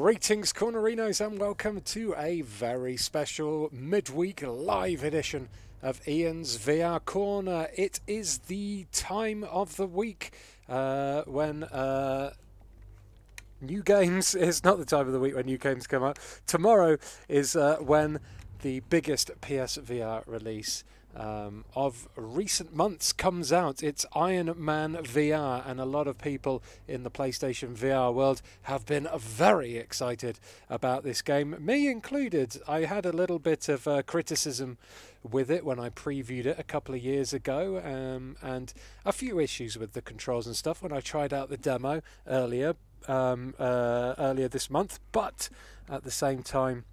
Greetings, Cornerinos, and welcome to a very special midweek live edition of Ian's VR Corner. It is the time of the week uh, when uh, new games is not the time of the week when new games come out. Tomorrow is uh, when the biggest PSVR release um, of recent months comes out. It's Iron Man VR, and a lot of people in the PlayStation VR world have been very excited about this game, me included. I had a little bit of uh, criticism with it when I previewed it a couple of years ago, um, and a few issues with the controls and stuff when I tried out the demo earlier. Um, uh, earlier this month, but at the same time,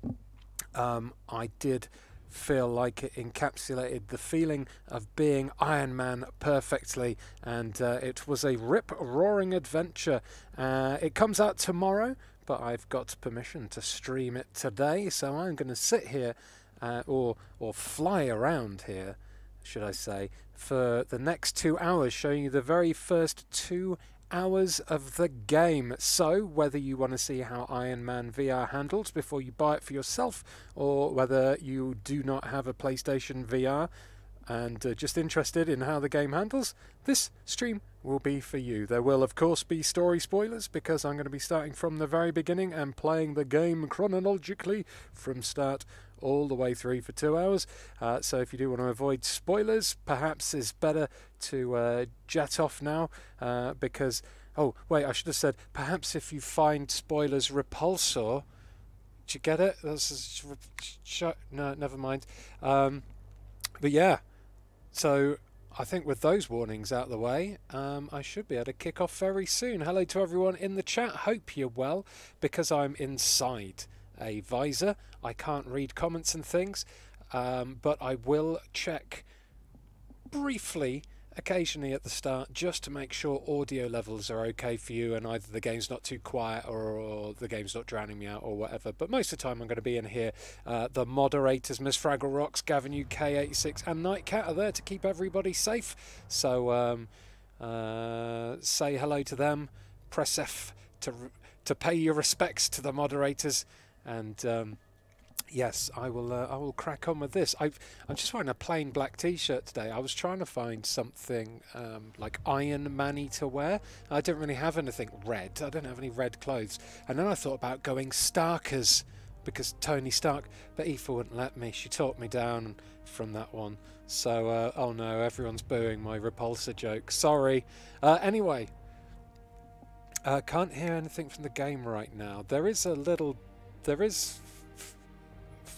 um, I did feel like it encapsulated the feeling of being Iron Man perfectly, and uh, it was a rip roaring adventure. Uh, it comes out tomorrow, but I've got permission to stream it today, so I'm going to sit here uh, or or fly around here, should I say, for the next two hours, showing you the very first two hours of the game. So, whether you want to see how Iron Man VR handles before you buy it for yourself, or whether you do not have a PlayStation VR and uh, just interested in how the game handles, this stream will be for you. There will, of course, be story spoilers because I'm going to be starting from the very beginning and playing the game chronologically from start all the way through for two hours. Uh, so if you do want to avoid spoilers, perhaps it's better to uh, jet off now uh, because. Oh, wait, I should have said perhaps if you find spoilers repulsor. Did you get it? That's no, never mind. Um, but yeah, so I think with those warnings out of the way, um, I should be able to kick off very soon. Hello to everyone in the chat. Hope you're well because I'm inside a visor. I can't read comments and things, um, but I will check briefly occasionally at the start just to make sure audio levels are okay for you and either the game's not too quiet or, or the game's not drowning me out or whatever. But most of the time I'm going to be in here. Uh, the moderators, Miss Fraggle Rocks, Gavin UK86 and Nightcat are there to keep everybody safe. So um, uh, say hello to them. Press F to, to pay your respects to the moderators and um, yes, I will. Uh, I will crack on with this. i am just wearing a plain black T-shirt today. I was trying to find something um, like Iron Manny to wear. I didn't really have anything red. I don't have any red clothes. And then I thought about going Starkers because Tony Stark, but Aoife wouldn't let me. She talked me down from that one. So, uh, oh no, everyone's booing my repulsor joke. Sorry. Uh, anyway, uh, can't hear anything from the game right now. There is a little there is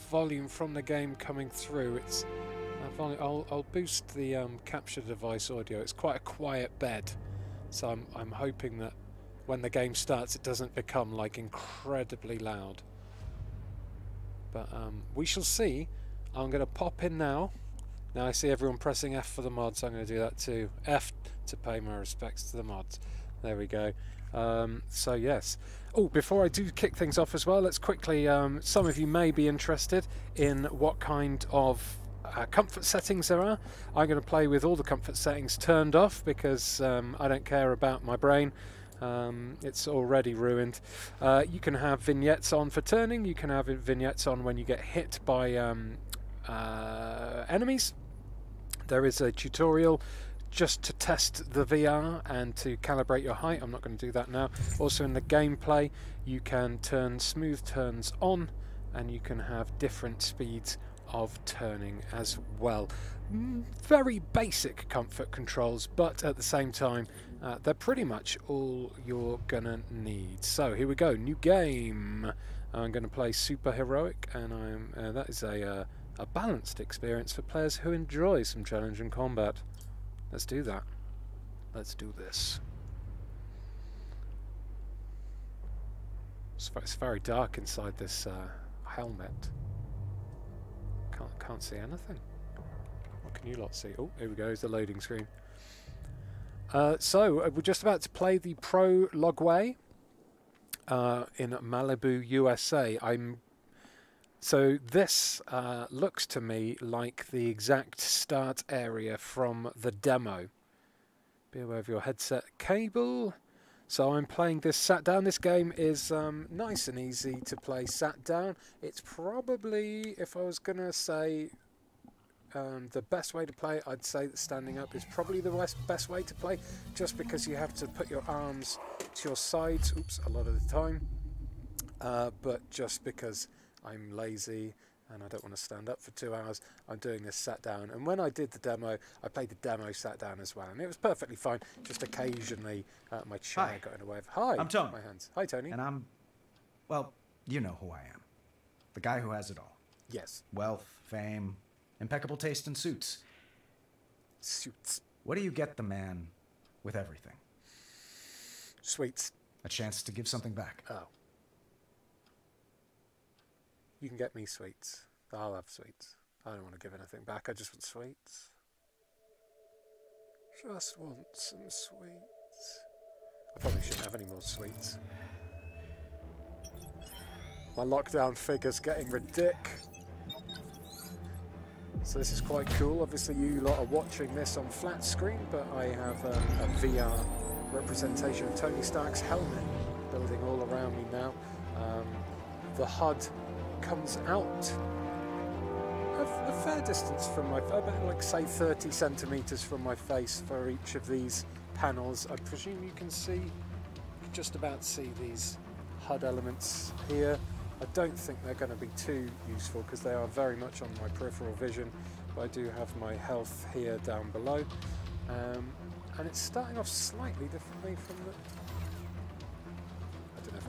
volume from the game coming through. It's I'll, I'll boost the um, capture device audio. It's quite a quiet bed, so I'm I'm hoping that when the game starts, it doesn't become like incredibly loud. But um, we shall see. I'm going to pop in now. Now I see everyone pressing F for the mods. I'm going to do that too. F to pay my respects to the mods. There we go. Um, so yes. Oh, before I do kick things off as well, let's quickly. Um, some of you may be interested in what kind of uh, comfort settings there are. I'm going to play with all the comfort settings turned off because um, I don't care about my brain. Um, it's already ruined. Uh, you can have vignettes on for turning. You can have vignettes on when you get hit by um, uh, enemies. There is a tutorial just to test the VR and to calibrate your height. I'm not going to do that now. Also in the gameplay, you can turn smooth turns on and you can have different speeds of turning as well. Mm, very basic comfort controls, but at the same time, uh, they're pretty much all you're gonna need. So here we go, new game. I'm going to play Super Heroic, and I'm uh, that is a uh, a balanced experience for players who enjoy some challenge and combat. Let's do that. Let's do this. It's very dark inside this uh, helmet. Can't can't see anything. What can you lot see? Oh, here we go. Is the loading screen. Uh, so uh, we're just about to play the Pro Logway uh, in Malibu, USA. I'm so this uh, looks to me like the exact start area from the demo. Be aware of your headset cable. So I'm playing this sat down. This game is um, nice and easy to play sat down. It's probably, if I was going to say um, the best way to play, I'd say that standing up is probably the best, best way to play, just because you have to put your arms to your sides, oops, a lot of the time. Uh, but just because I'm lazy and I don't want to stand up for two hours. I'm doing this sat down. And when I did the demo, I played the demo sat down as well, and it was perfectly fine. Just occasionally, uh, my chair Hi. got in the way of. Hi, I'm Tony. My hands. Hi, Tony. And I'm, well, you know who I am. The guy who has it all yes, wealth, fame, impeccable taste in suits. suits, What do you get the man with everything? sweets. A chance to give something back. Oh, you can get me sweets. I'll have sweets. I don't want to give anything back. I just want sweets. Just want some sweets. I probably shouldn't have any more sweets. My lockdown figure's getting ridic. So this is quite cool. Obviously you lot are watching this on flat screen, but I have um, a VR representation of Tony Stark's helmet building all around me now. Um, the HUD comes out a, a fair distance from my, about like say 30 centimeters from my face for each of these panels. I presume you can see, you just about see these HUD elements here. I don't think they're going to be too useful because they are very much on my peripheral vision. But I do have my health here down below, um, and it's starting off slightly differently from the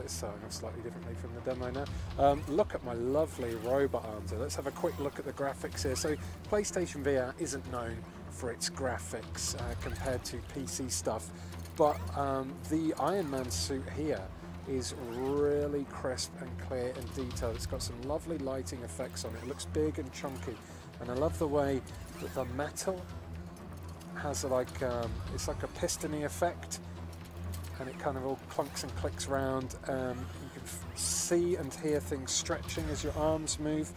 it's starting off slightly differently from the demo now. Um, look at my lovely robot arms. Let's have a quick look at the graphics here. So PlayStation VR isn't known for its graphics uh, compared to PC stuff, but um, the Iron Man suit here is really crisp and clear and detailed. It's got some lovely lighting effects on it. It looks big and chunky, and I love the way that the metal has like um, it's like a pistony effect and it kind of all clunks and clicks around. Um, you can see and hear things stretching as your arms move.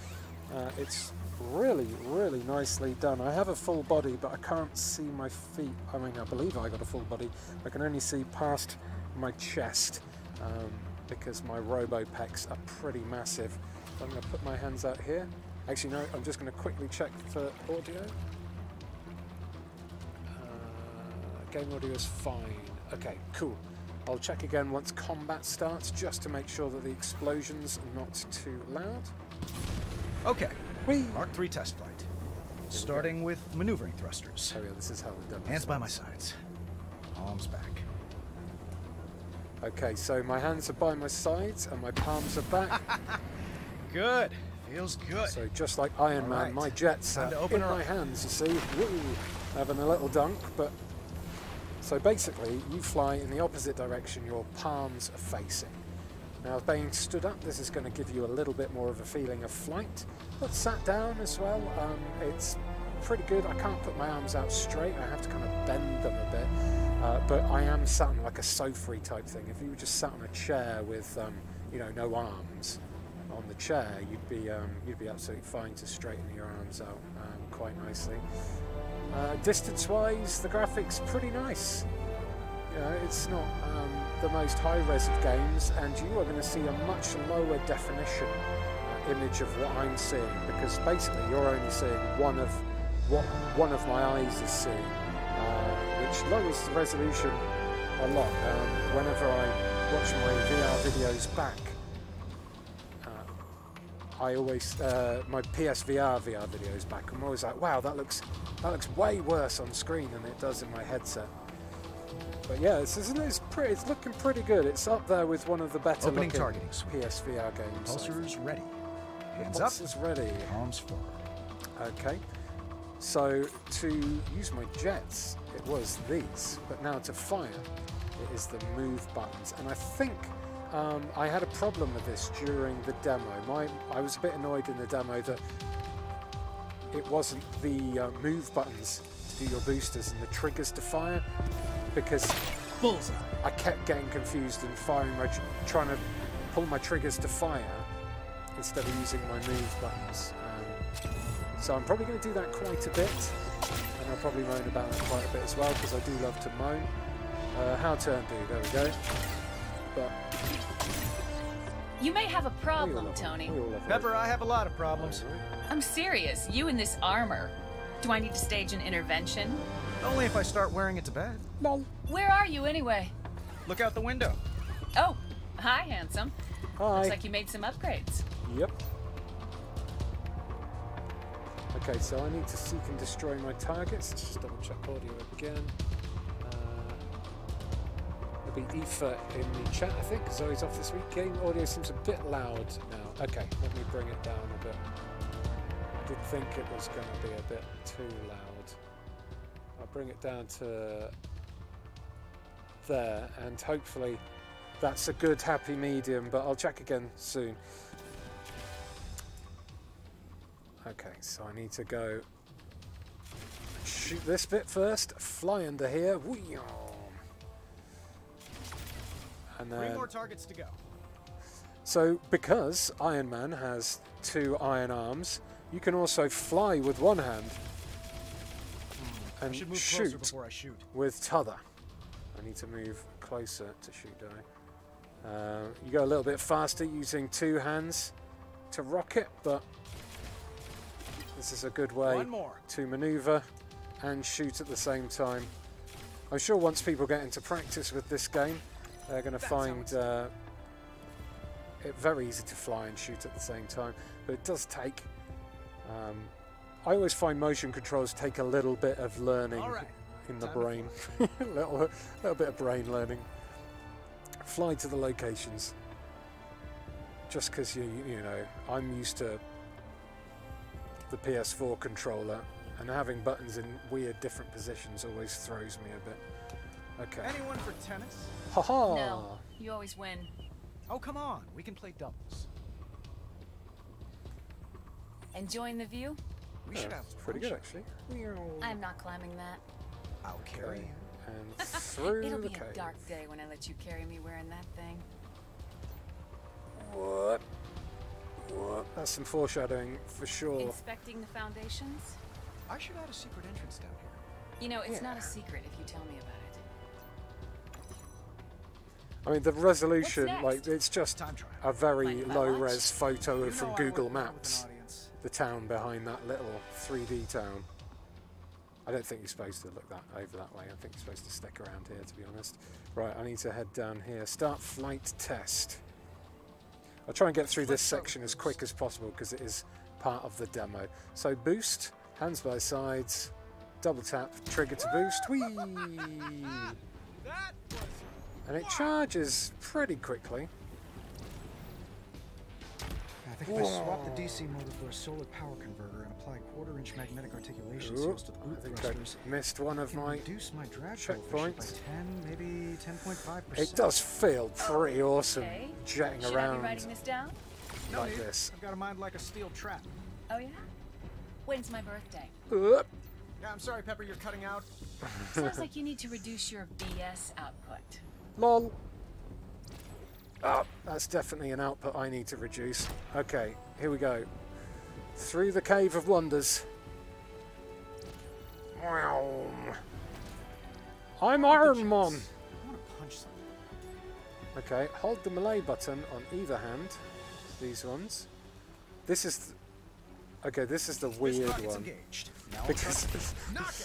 Uh, it's really, really nicely done. I have a full body, but I can't see my feet. I mean, I believe I got a full body. I can only see past my chest um, because my robo pecs are pretty massive. So I'm going to put my hands out here. Actually, no, I'm just going to quickly check for audio. Uh, game audio is fine. Okay, cool. I'll check again once combat starts just to make sure that the explosions are not too loud. Okay, Whee! Mark 3 test flight. Starting with maneuvering thrusters. Oh yeah, this is how the demo Hands by my sides. Arms back. Okay, so my hands are by my sides and my palms are back. Good. Feels good. so just like Iron All Man, right. my jets Time are in my hands, you see. Woo! Having a little dunk, but... So basically, you fly in the opposite direction your palms are facing. Now, being stood up, this is going to give you a little bit more of a feeling of flight. But sat down as well, um, it's pretty good. I can't put my arms out straight. I have to kind of bend them a bit. Uh, but I am sat on like a sofa type thing. If you were just sat on a chair with, um, you know, no arms on the chair, you'd be um, you'd be absolutely fine to straighten your arms out um, quite nicely. Uh, distance-wise, the graphics pretty nice. You know, it's not um, the most high-res of games, and you are going to see a much lower definition uh, image of what I'm seeing because basically you're only seeing one of what one of my eyes is seeing, uh, which lowers the resolution a lot. Um, whenever I watch my VR videos back, I always uh, my PSVR VR videos back. I'm always like, wow, that looks that looks way worse on screen than it does in my headset. But yeah, it's, isn't? It's pretty. It's looking pretty good. It's up there with one of the better Opening looking targeting. PSVR games. Pulsers ready. Hands up. Pulsers ready. Arms forward. Okay. So to use my jets, it was these, but now to fire, it is the move buttons. And I think um, I had a problem with this during the demo. My, I was a bit annoyed in the demo that it wasn't the uh, move buttons to do your boosters and the triggers to fire, because Bullseye. I kept getting confused and firing my, tr- trying to pull my triggers to fire instead of using my move buttons. Um, so I'm probably going to do that quite a bit, and I'll probably moan about it quite a bit as well because I do love to moan. Uh, how turn do? There we go. But You may have a problem, Tony. we Pepper, I have a lot of problems. I'm serious. You in this armor. Do I need to stage an intervention? Only if I start wearing it to bed. No. Where are you anyway? Look out the window. Oh, hi, handsome. Hi. Looks like you made some upgrades. Yep. Okay, so I need to seek and destroy my targets. Just double check audio again. There'll be Aoife in the chat, I think. Zoe's off this week. Game audio seems a bit loud now. Okay, let me bring it down a bit. I did think it was going to be a bit too loud. I'll bring it down to there, and hopefully that's a good happy medium, but I'll check again soon. Okay, so I need to go shoot this bit first, fly under here, whee and Three more targets to go. so because Iron Man has two iron arms, you can also fly with one hand and should move shoot before I shoot. with t'other. I need to move closer to shoot die. Uh, you go a little bit faster using two hands to rocket, but this is a good way more. to maneuver and shoot at the same time. I'm sure once people get into practice with this game, they're going to find uh, it very easy to fly and shoot at the same time. But it does take. Um, I always find motion controls take a little bit of learning right. in the Time brain, a little, little bit of brain learning. Fly to the locations. Just because you you know I'm used to the PS4 controller, and having buttons in weird different positions always throws me a bit. Okay. Anyone for tennis? Haha. No, you always win. Oh, come on. We can play doubles. Enjoying the view? We should have pretty good actually. I'm not climbing that. I'll carry you. And through It'll the be a dark day when I let you carry me wearing that thing. What? What? That's some foreshadowing for sure. Inspecting the foundations? I should add a secret entrance down here. You know, it's not a secret if you tell me about it. I mean, the resolution, like, it's just a very low res photo You from know I Google work well with an Maps. The town behind that little 3D town. I don't think you're supposed to look that over that way. I think you're supposed to stick around here, to be honest. Right, I need to head down here. Start flight test. I'll try and get through this section as quick as possible because it is part of the demo. So boost, hands by sides, double tap, trigger to boost. Whee! That was And it charges pretty quickly. I think if I swap the DC motor for a solar power converter and apply quarter-inch magnetic articulation Ooh, seals to the I think thrusters, I missed one of my reduce my drag checkpoints. by 10, maybe 10.5 percent. It does feel pretty awesome Okay. jetting Should I be around writing this down? no like this. I've got a mind like a steel trap. Oh, yeah? When's my birthday? Oop. Yeah, I'm sorry, Pepper, you're cutting out. Sounds like you need to reduce your BS output. Lol. Oh, uh, that's definitely an output I need to reduce. Okay, here we go. Through the Cave of Wonders. Wow. I'm Iron Man. I want to punch something. Okay, hold the melee button on either hand. These ones. This is. th- okay, this is the weird one. Because.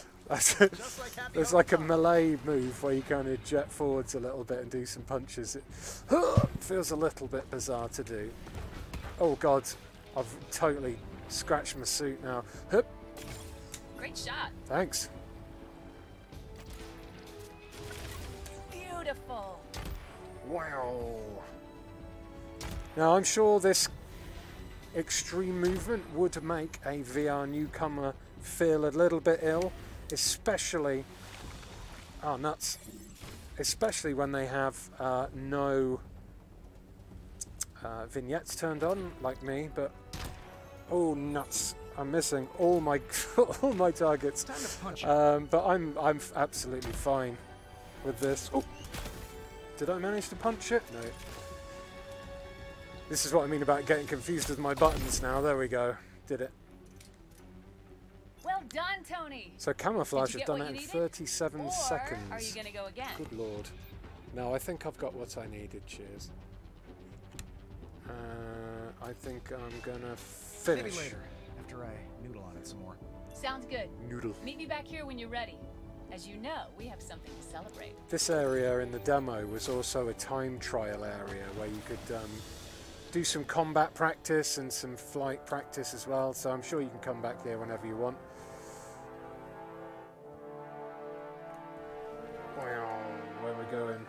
that's, Just like Happy there's like a melee move where you kind of jet forwards a little bit and do some punches. It feels a little bit bizarre to do. Oh god, I've totally scratched my suit now. Hup, Great shot. thanks. Beautiful. Wow. Now I'm sure this extreme movement would make a VR newcomer feel a little bit ill, especially. Oh, nuts. Especially when they have uh, no uh, vignettes turned on, like me, but. Oh, nuts. I'm missing all my all my targets. Time to punch it. Um, but I'm I'm absolutely fine with this. Oh, did I manage to punch it? No. This is what I mean about getting confused with my buttons now. There we go. Did it. Well done, Tony. So camouflage Did you has done what it in needed? 37 or seconds. are you gonna go again? Good lord. No, I think I've got what I needed. Cheers. Uh, I think I'm gonna finish. Maybe later, after I noodle on it some more. Sounds good. Noodle. Meet me back here when you're ready. As you know, we have something to celebrate. This area in the demo was also a time trial area where you could um, do some combat practice and some flight practice as well. So I'm sure you can come back there whenever you want. Where are we going?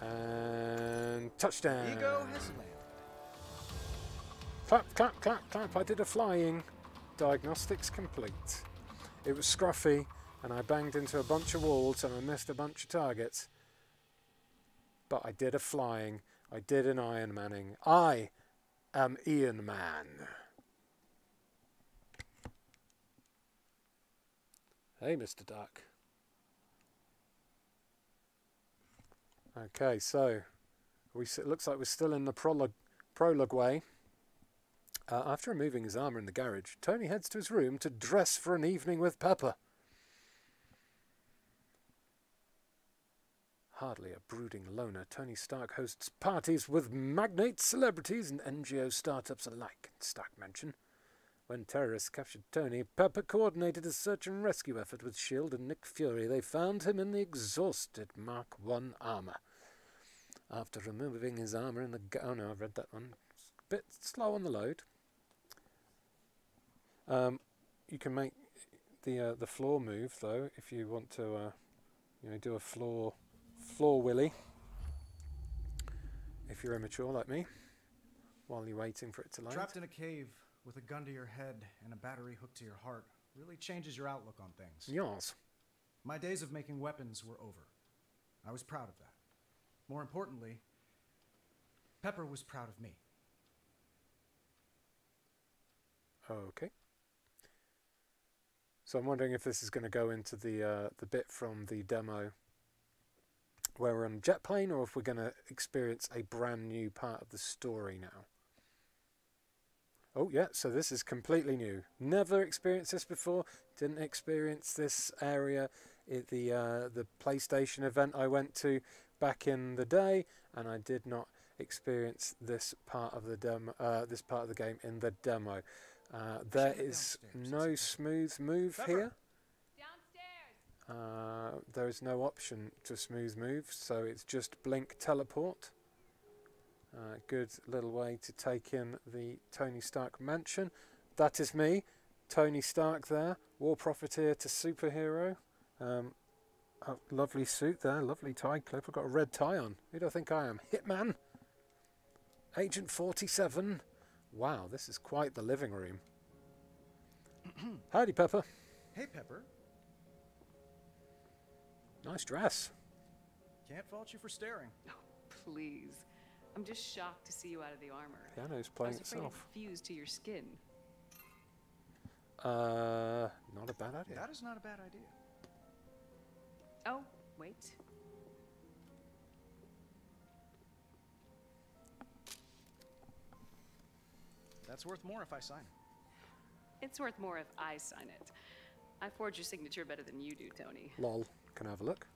And touchdown. Ego has landed. Clap, clap, clap, clap. I did a flying. Diagnostics complete. It was scruffy, and I banged into a bunch of walls and I missed a bunch of targets. But I did a flying. I did an Iron Manning. I am Ian Man. Hey, Mr. Duck. Okay, so we it looks like we're still in the prologue prologue way. Uh, after removing his armour in the garage, Tony heads to his room to dress for an evening with Pepper. Hardly a brooding loner, Tony Stark hosts parties with magnates, celebrities, and NGO startups alike in Stark Mansion. When terrorists captured Tony, Pepper coordinated a search and rescue effort with S.H.I.E.L.D. and Nick Fury. They found him in the exhausted Mark I armour. After removing his armour in the... Oh no, I've read that one. It's a bit slow on the load. Um, you can make the uh, the floor move though if you want to, uh, you know, do a floor floor willy. If you're immature like me, while you're waiting for it to load. Trapped in a cave with a gun to your head and a battery hooked to your heart really changes your outlook on things. Yes. My days of making weapons were over. I was proud of that. More importantly, Pepper was proud of me. Okay. So I'm wondering if this is going to go into the uh, the bit from the demo where we're on a jet plane, or if we're going to experience a brand new part of the story now. Oh yeah, so this is completely new. Never experienced this before. Didn't experience this area at the uh, the PlayStation event I went to back in the day, and I did not experience this part of the demo. Uh, this part of the game in the demo. Uh, there get is downstairs, no smooth move Pepper. here. Uh, there is no option to smooth move, so it's just blink teleport. Uh, good little way to take in the Tony Stark mansion. That is me, Tony Stark there, war profiteer to superhero. Um, a lovely suit there, lovely tie clip. I've got a red tie on. Who do I think I am? Hitman? Agent 47? Wow, this is quite the living room. Howdy, Pepper. Hey, Pepper. Nice dress. Can't fault you for staring. Please. I'm just shocked to see you out of the armor. Piano's I playing was afraid itself. it fused to your skin. Uh, not a bad idea. That is not a bad idea. Oh, wait. That's worth more if I sign it. It's worth more if I sign it. I forge your signature better than you do, Tony. Lol. Can I have a look?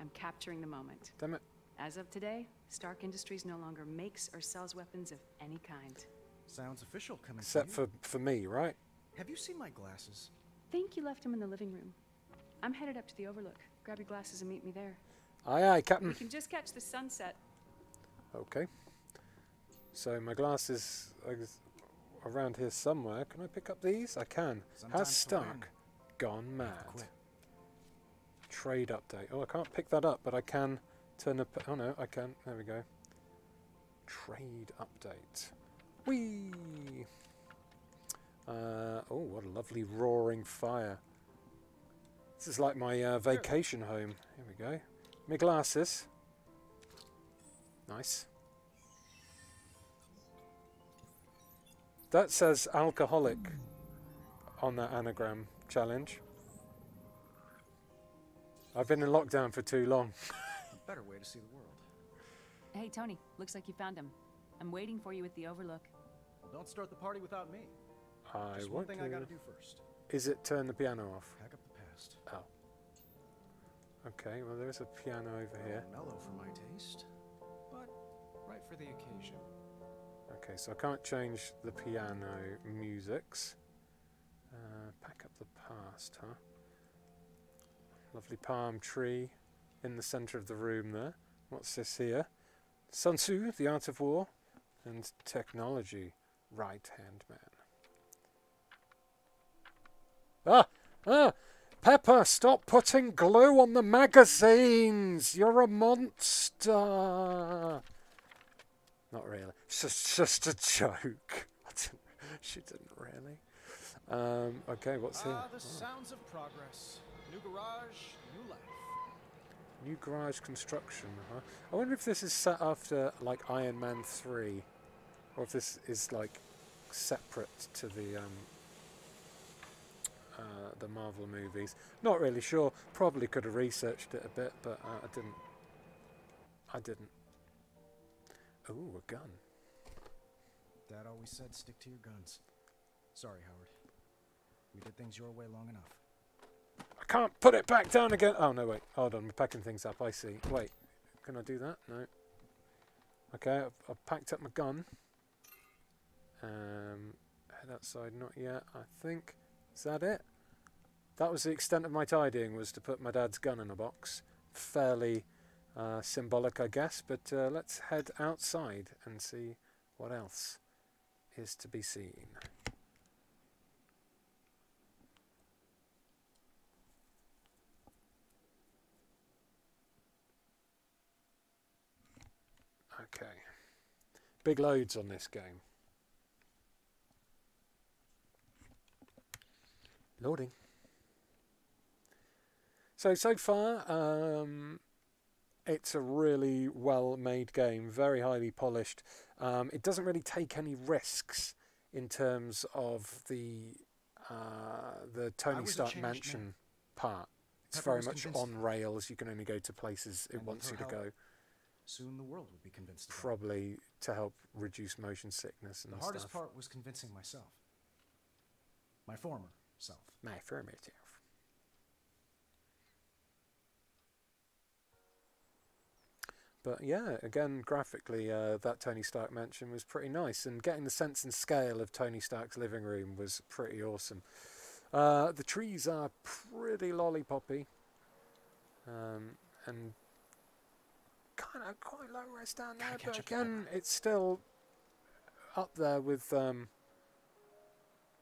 I'm capturing the moment. Damn it. As of today, Stark Industries no longer makes or sells weapons of any kind. Sounds official coming Except from for, for me, right? Have you seen my glasses? Think you left them in the living room. I'm headed up to the Overlook. Grab your glasses and meet me there. Aye, aye, We Captain. can just catch the sunset. Okay. So my glasses are around here somewhere. Can I pick up these? I can. Sometimes Has Stark gone mad? Trade update. Oh, I can't pick that up, but I can turn up. Oh no, I can't. There we go. Trade update. Whee! Uh, oh, what a lovely roaring fire. This is like my uh, vacation home. Here we go. My glasses. Nice. That says alcoholic on that anagram challenge. I've been in lockdown for too long. Better way to see the world. Hey, Tony. Looks like you found him. I'm waiting for you at the Overlook. Well, don't start the party without me. I Just one thing do I gotta do first. Is it turn the piano off? Pack up the past. Oh. Okay, well there's a piano over here. Mellow for my taste, but right for the occasion. Okay, so I can't change the piano musics. Uh, pack up the past, huh? Lovely palm tree in the centre of the room there. What's this here? Sun Tzu, The Art of War, and Technology, Right Hand Man. Ah! Ah! Pepper, stop putting glue on the magazines! You're a monster! Not really. It's just, just a joke. Didn't, she didn't really. Um, okay, what's here? Ah, the Oh, sounds of progress. New garage, new life. New garage construction, huh? I wonder if this is set after, like, Iron Man 3. Or if this is, like, separate to the, um, uh, the Marvel movies. Not really sure. Probably could have researched it a bit, but uh, I didn't. I didn't. Ooh, a gun. Dad always said stick to your guns. Sorry, Howard. We did things your way long enough. Can't put it back down again. Oh, no, wait. Hold on. We're packing things up. I see. Wait. Can I do that? No. Okay, I've, I've packed up my gun. Um, head outside. Not yet, I think. Is that it? That was the extent of my tidying, was to put my dad's gun in a box. Fairly uh, symbolic, I guess. But uh, let's head outside and see what else is to be seen. Okay. Big loads on this game. Loading. So, so far, um, it's a really well made game, very highly polished. Um, it doesn't really take any risks in terms of the uh, the Tony Stark changed man. Mansion part. It's Pepper very much convinced on rails. You can only go to places it And wants you to help, go. Soon the world would be convinced of. Probably to help reduce motion sickness and The hardest stuff. part was convincing myself. My former self. My affirmative. But yeah, again, graphically, uh, that Tony Stark mansion was pretty nice, and getting the sense and scale of Tony Stark's living room was pretty awesome. Uh, the trees are pretty lollipoppy, um, and kind of quite low res down there, but catch up to again, it's still up there with um,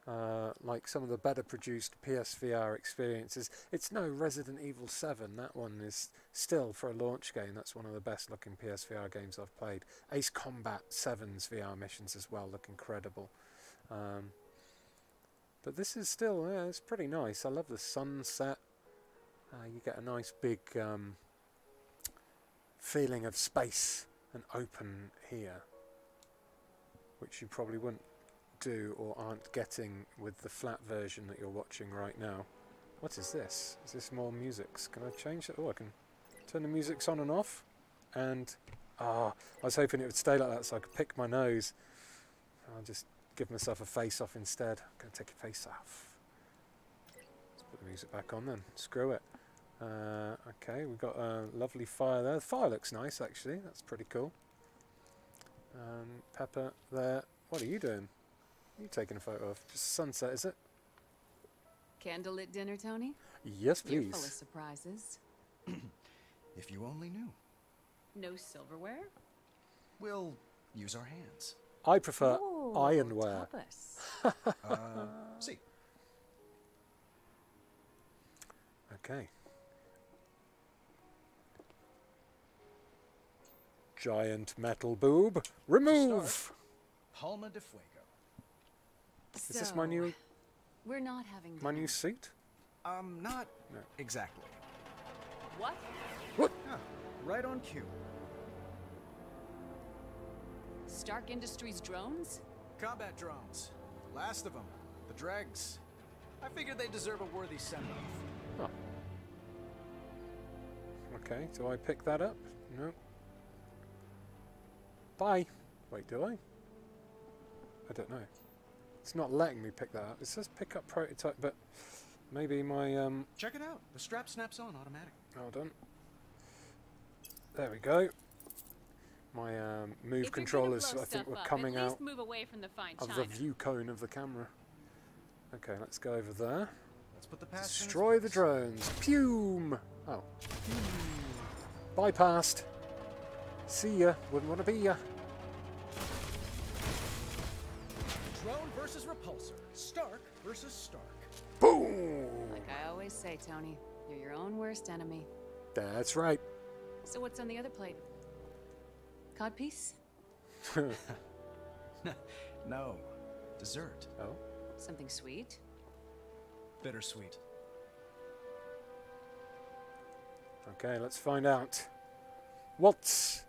uh, like some of the better produced PSVR experiences. It's no Resident Evil 7. That one is still, for a launch game, that's one of the best looking PSVR games I've played. Ace Combat 7's VR missions as well look incredible. Um, but this is still, yeah, it's pretty nice. I love the sunset. Uh, you get a nice big um, feeling of space and open here, which you probably wouldn't do or aren't getting with the flat version that you're watching right now. What is this? Is this more music? Can I change it? Oh, I can turn the musics on and off. And, ah, I was hoping it would stay like that so I could pick my nose. I'll just give myself a face off instead. I'm going to take your face off. Let's put the music back on then. Screw it. Uh, okay, we've got a lovely fire there. The fire looks nice actually. That's pretty cool. Um, Pepper there. What are you doing? What are you taking a photo of? Just sunset, is it? Candlelit dinner, Tony? Yes, You're full of surprises. If you only knew. No silverware? We'll use our hands. I prefer Ooh, ironware. tapas. Uh, see. Okay. Giant metal boob. Remove! Palma de Fuego. Is this my new So, We're not having my new dinner. suit? Um, not No. exactly. What? What? Huh, right on cue. Stark Industries drones? Combat drones. Last of them. The dregs. I figured they deserve a worthy send-off. Oh. Okay, do I pick that up? No. Bye. Wait, do I? I don't know. It's not letting me pick that up. It says pick up prototype, but maybe my um. Check it out. The strap snaps on automatic. Hold on. There we go. My um, move controllers, I think, were coming at least out move away from the fine of china. the view cone of the camera. Okay, let's go over there. Let's put the past in its Destroy the drones. Pume! Oh. Bypassed. See ya. Wouldn't want to be ya. Drone versus repulsor. Stark versus Stark. Boom! Like I always say, Tony, you're your own worst enemy. That's right. So what's on the other plate? Codpiece? No. Dessert. Oh. Something sweet? Bittersweet. Okay, let's find out. What's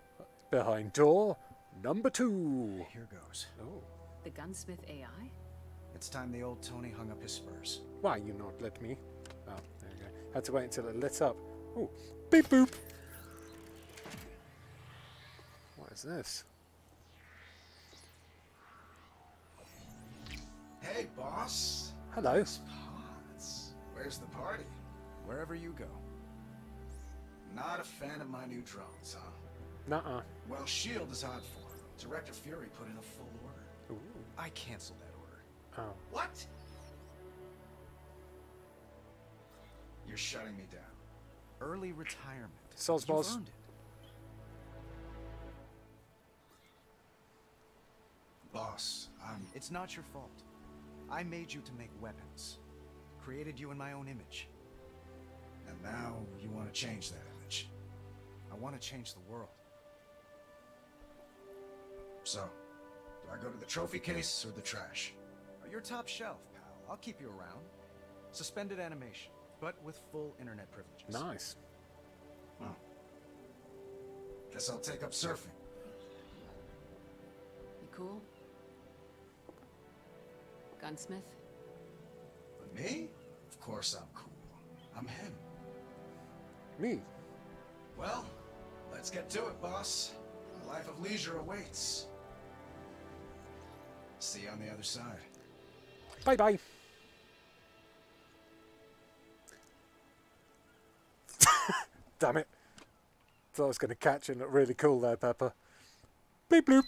behind door number two? Here goes. Oh. The gunsmith AI? It's time the old Tony hung up his spurs. Why you not let me? Oh, there you go. Had to wait until it lit up. Oh, beep boop. What is this? Hey, boss. Hello. Nice. Where's the party? Wherever you go. Not a fan of my new drones, huh? Nuh-uh. Well, S.H.I.E.L.D. is hot for them. Director Fury put in a full order. Ooh. I canceled that order. Oh. What? You're shutting me down. Early retirement. Soz You've earned it. Boss, I'm... It's not your fault. I made you to make weapons. Created you in my own image. And now you want to change that image. I want to change the world. So, do I go to the trophy case or the trash? Uh, You're top shelf, pal. I'll keep you around. Suspended animation, but with full internet privileges. Nice. Well, guess I'll take up surfing. You cool? Gunsmith? But me? Of course I'm cool. I'm him. Me. Well, let's get to it, boss. A life of leisure awaits. See you on the other side. Bye bye. Damn it. Thought I was going to catch and look really cool there, Pepper. Beep bloop.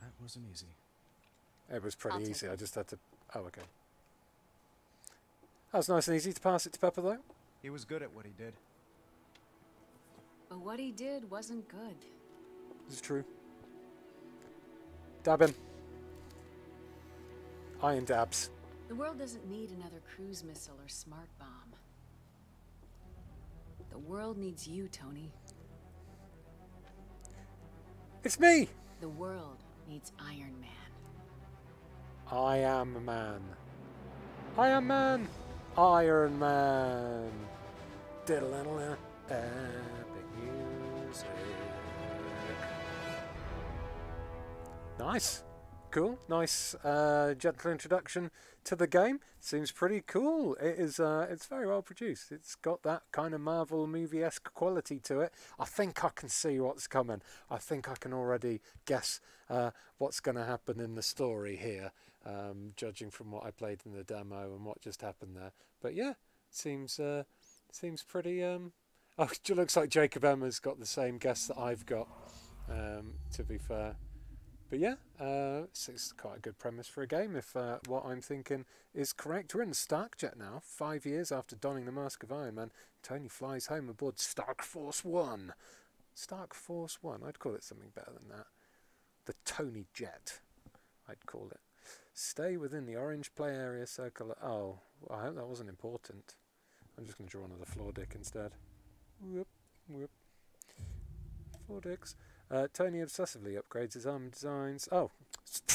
That wasn't easy. It was pretty I'll easy. I just had to. Oh, okay. That was nice and easy to pass it to Pepper, though. He was good at what he did. But what he did wasn't good. This is true. Dab him. Iron dabs. The world doesn't need another cruise missile or smart bomb. The world needs you, Tony. It's me! The world needs Iron Man. I am a man. I am man. Iron Man. Diddle-diddle-diddle. Nice. Cool. Nice, uh, gentle introduction to the game. Seems pretty cool. It is. Uh, it's very well produced. It's got that kind of Marvel movie-esque quality to it. I think I can see what's coming. I think I can already guess uh, what's going to happen in the story here, um, judging from what I played in the demo and what just happened there. But yeah, seems uh, seems pretty. Um, oh, it looks like Jacob Emma's got the same guess that I've got. Um, to be fair. But yeah, uh, it's, it's quite a good premise for a game if uh, what I'm thinking is correct. We're in Starkjet now, five years after donning the mask of Iron Man. Tony flies home aboard Stark Force One. Stark Force One, I'd call it something better than that. The Tony Jet, I'd call it. Stay within the orange play area circle. Oh, I hope that wasn't important. I'm just going to draw another floor dick instead. Whoop, whoop. Floor dicks. Uh, Tony obsessively upgrades his armor designs. Oh,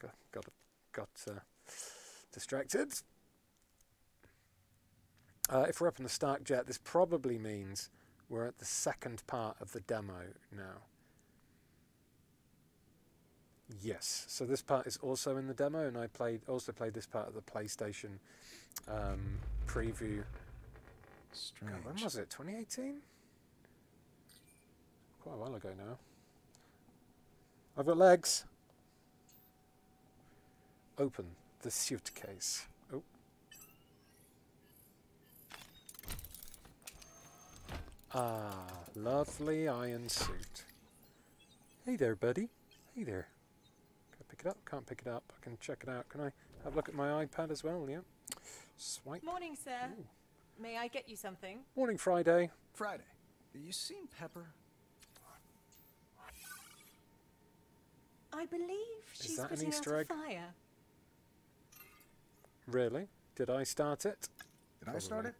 got got got uh, distracted. Uh, if we're up in the Stark Jet, this probably means we're at the second part of the demo now. Yes, so this part is also in the demo, and I played also played this part of the PlayStation um, preview. God, when was it? 2018? Quite a while ago now. I've got legs. open the suitcase. Oh. Ah, lovely iron suit. Hey there, buddy. Hey there. Can I pick it up? Can't pick it up. I can check it out. Can I have a look at my iPad as well? Yeah. Swipe. Morning, sir. Ooh. May I get you something? Morning, Friday. Friday. You seen Pepper? I believe Is she's that an putting Easter out egg? a fire. Really? Did I start it? Did I start it?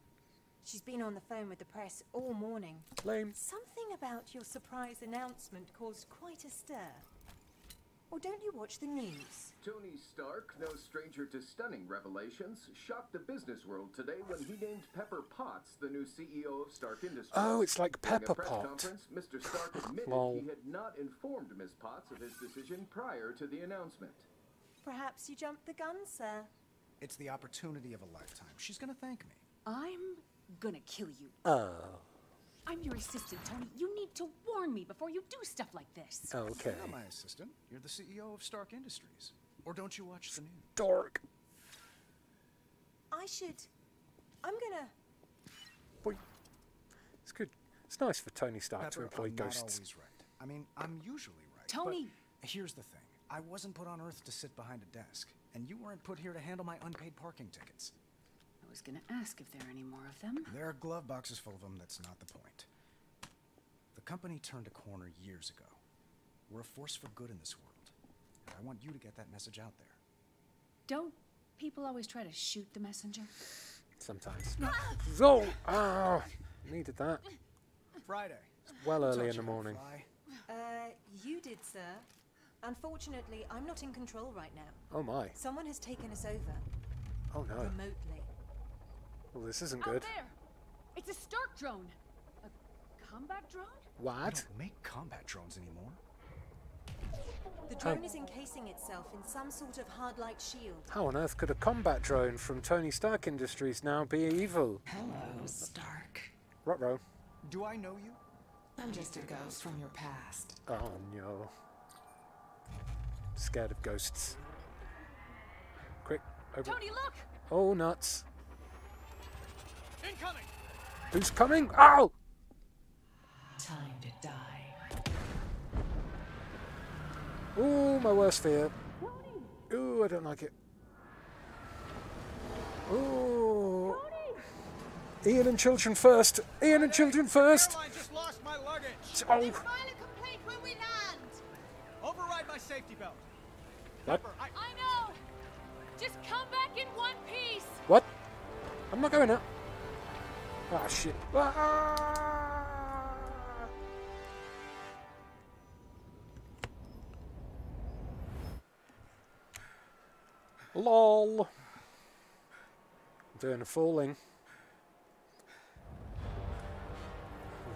She's been on the phone with the press all morning. Lame. Something about your surprise announcement caused quite a stir. Or don't you watch the news? Tony Stark, no stranger to stunning revelations, shocked the business world today when he named Pepper Potts the new CEO of Stark Industries. Oh, it's like Pepper a press Pot. Mr. Stark admitted he had not informed Ms. Potts of his decision prior to the announcement. Perhaps you jumped the gun, sir. It's the opportunity of a lifetime. She's gonna thank me. I'm gonna kill you. Oh. I'm your assistant, Tony. You need to warn me before you do stuff like this. Okay. You're not my assistant. You're the CEO of Stark Industries. Or don't you watch the news? Dork. I should. I'm gonna. Boy. It's good. It's nice for Tony Stark to Pepper, employ I'm not ghosts. always right. I mean, I'm usually right. but Tony! Here's the thing. I wasn't put on Earth to sit behind a desk, and you weren't put here to handle my unpaid parking tickets. I was gonna ask if there are any more of them. There are glove boxes full of them, that's not the point. The company turned a corner years ago. We're a force for good in this world. And I want you to get that message out there. Don't people always try to shoot the messenger? Sometimes. Oh! Ah! Needed that. Friday. Well early in the morning. Fly? Uh, you did, sir. Unfortunately, I'm not in control right now. Oh my. Someone has taken us over Oh no. remotely. Well, this isn't Out good. there! It's a Stark drone! A combat drone? We What? don't make combat drones anymore. The oh. drone is encasing itself in some sort of hard light shield. How on earth could a combat drone from Tony Stark Industries now be evil? Hello, Stark. Ruh-roh. Do I know you? I'm just a ghost from your past. Oh no. Scared of ghosts. Quick, open. Tony, look! Oh, nuts. Incoming! Who's coming? Ow! Time to die. Ooh, my worst fear. Ooh, I don't like it. Ooh. Ian and children first. Ian and children first. I just lost my luggage. Oh, a complaint when we land! Override my safety belt. what? I, I know! Just come back in one piece! What? I'm not going up. Ah, shit. Ah! LOL. Doing a falling.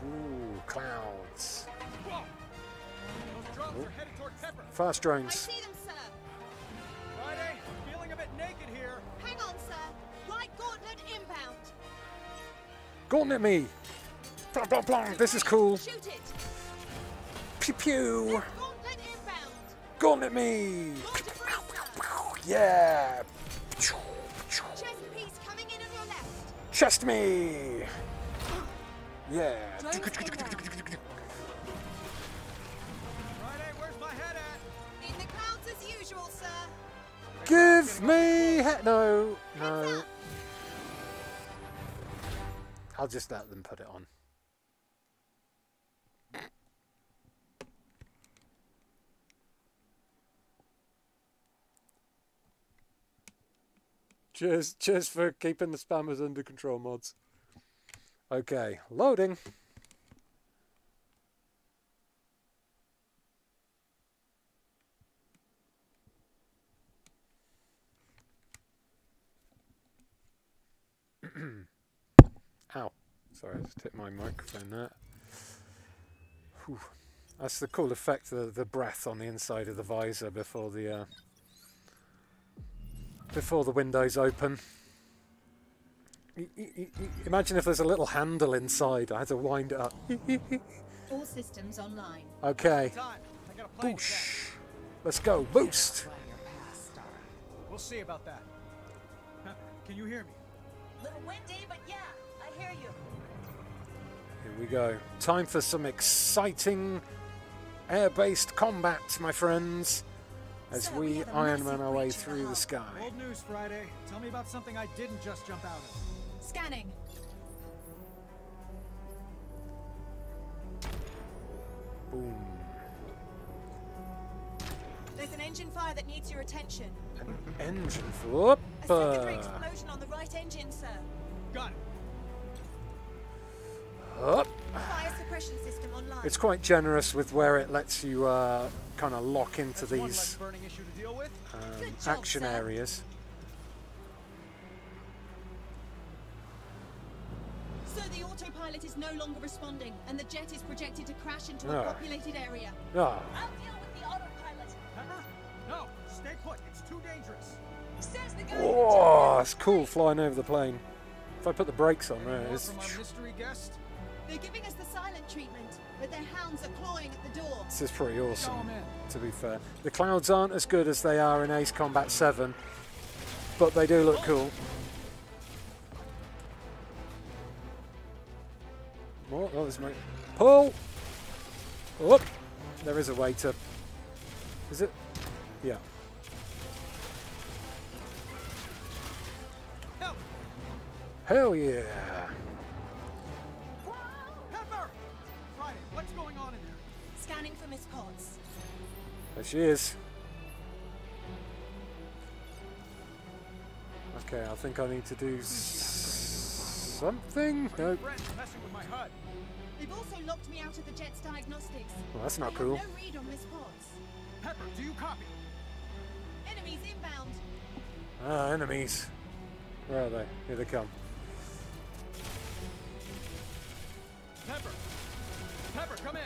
Ooh, clouds. Whoa! Those drones are headed toward Pepper. Fast drones. Friday, feeling a bit naked here. Hang on, sir! Light gauntlet inbound! Gauntlet me. Plong, plong, plong. This is cool. Shoot it! Pew pew. Gauntlet inbound! Gauntlet me. Launch a bracer! Yeah. Chest piece coming in on your me. Yeah. Drones inbound! Friday, where's my head at? In the clouds as usual, sir! Give me he- no, no. I'll just let them put it on. Cheers, cheers for keeping the spammers under control, mods. Okay, loading. Ow. Sorry, I just hit my microphone there. Whew. That's the cool effect, the, the breath on the inside of the visor before the uh, before the windows open. Imagine if there's a little handle inside. I had to wind it up. All systems online. okay. Time. I got a plane to catch. Boosh. Let's go. Boost. Fly your past, Stark. We'll see about that. Can you hear me? Little windy, but yeah, I hear you. Here we go. Time for some exciting air-based combat, my friends, as Sir, we we have a Iron Man our way breach the through the sky. Old news, Friday. Tell me about something I didn't just jump out of. Scanning. Boom. There's an engine fire that needs your attention. An engine. Whoop. A secondary uh, explosion on the right engine, sir. Got it. Up. Fire suppression system online. It's quite generous with where it lets you uh, kind of lock into That's these burning issue to deal with. um, job, action sir. areas. So the autopilot is no longer responding, and the jet is projected to crash into Ah. a populated area. Ah, I'll deal with the autopilot. Pepper? No, stay put. It's too dangerous. Says the guy. oh, it's cool flying over the plane. If I put the brakes on there, More it's from our mystery guest. They're giving us the silent treatment, but their hounds are clawing at the door. this is pretty awesome. Show 'em in. To be fair, the clouds aren't as good as they are in Ace Combat 7, but they do look cool. What? Oh, there's my pull. Up. There is a way to. Is it? Yeah. Help! Hell yeah! There she is. Okay, I think I need to do s- something. No, Friends messing with my HUD. They've also locked me out of the jet's diagnostics. well, that's not I cool. Have no read on Miss Potts. Pepper, do you copy? Enemies inbound. Ah, enemies. Where are they? Here they come. Pepper! Pepper, come in!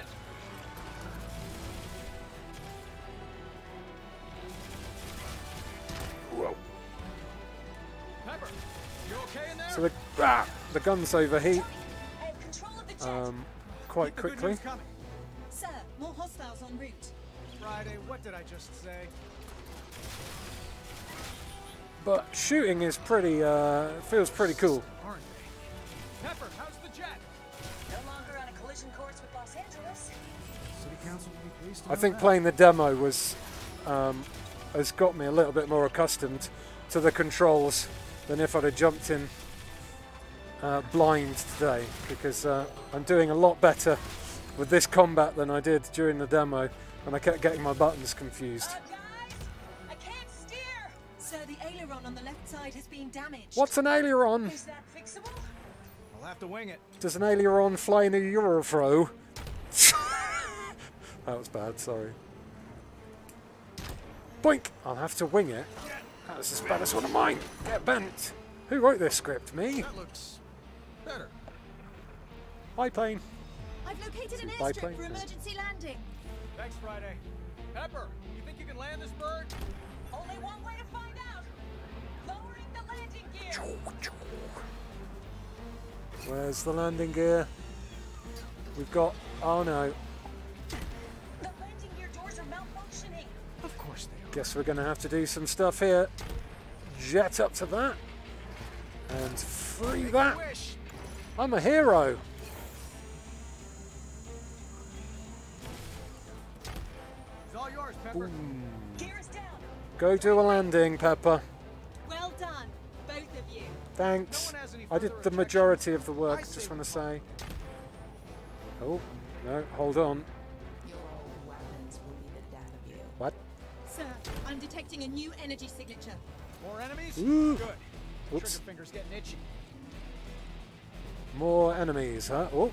Whoa. Pepper, you okay in there? So the ah, the guns overheat I have control of the jet. um, quite Keep the good quickly. Sir, more hostiles en route. Friday, what did I just say? But shooting is pretty. Uh, feels pretty cool. Pepper, how's the jet? No longer on a collision course with Los Angeles. City Council will be pleased to I think that. playing the demo was um, has got me a little bit more accustomed to the controls than if I'd have jumped in uh, blind today because uh, I'm doing a lot better with this combat than I did during the demo and I kept getting my buttons confused. Uh, guys, I can't steer. Sir, the aileron on the left side has been damaged. What's an aileron? Is that fixable? I'll have to wing it. Does an aileron fly in a Eurofro? that was bad, sorry. Boink! I'll have to wing it. That's as bad as one of mine. Get bent. Who wrote this script? Me? That looks better. Biplane. I've located an Biplane? airstrip for emergency landing. Thanks, Friday. Pepper, you think you can land this bird? Only one way to find out. Lowering the landing gear. Where's the landing gear? We've got. Oh no. Guess we're going to have to do some stuff here. Jet up to that. And free that. I'm a hero. Yours, Pepper. Gears down. Go do a landing, Pepper. Well done, both of you. Thanks. No one has any I did the majority of the work, I just want to say. Oh, no, hold on. I'm detecting a new energy signature. More enemies? Ooh. Good. Whoops. Trigger finger's getting itchy. More enemies, huh? Oh,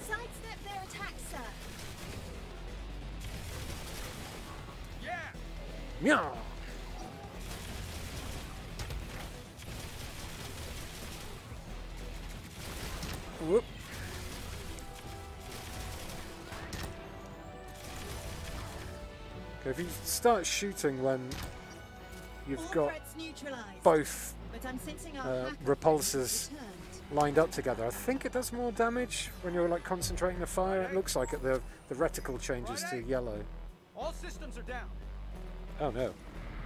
Sidestep their attacks, sir. Yeah! meow. Whoop. If you start shooting when you've All got both But I'm sensing our uh, repulsors lined up together. I think it does more damage when you're like concentrating the fire. It looks like it. The the reticle changes to yellow. All systems are down. Oh no.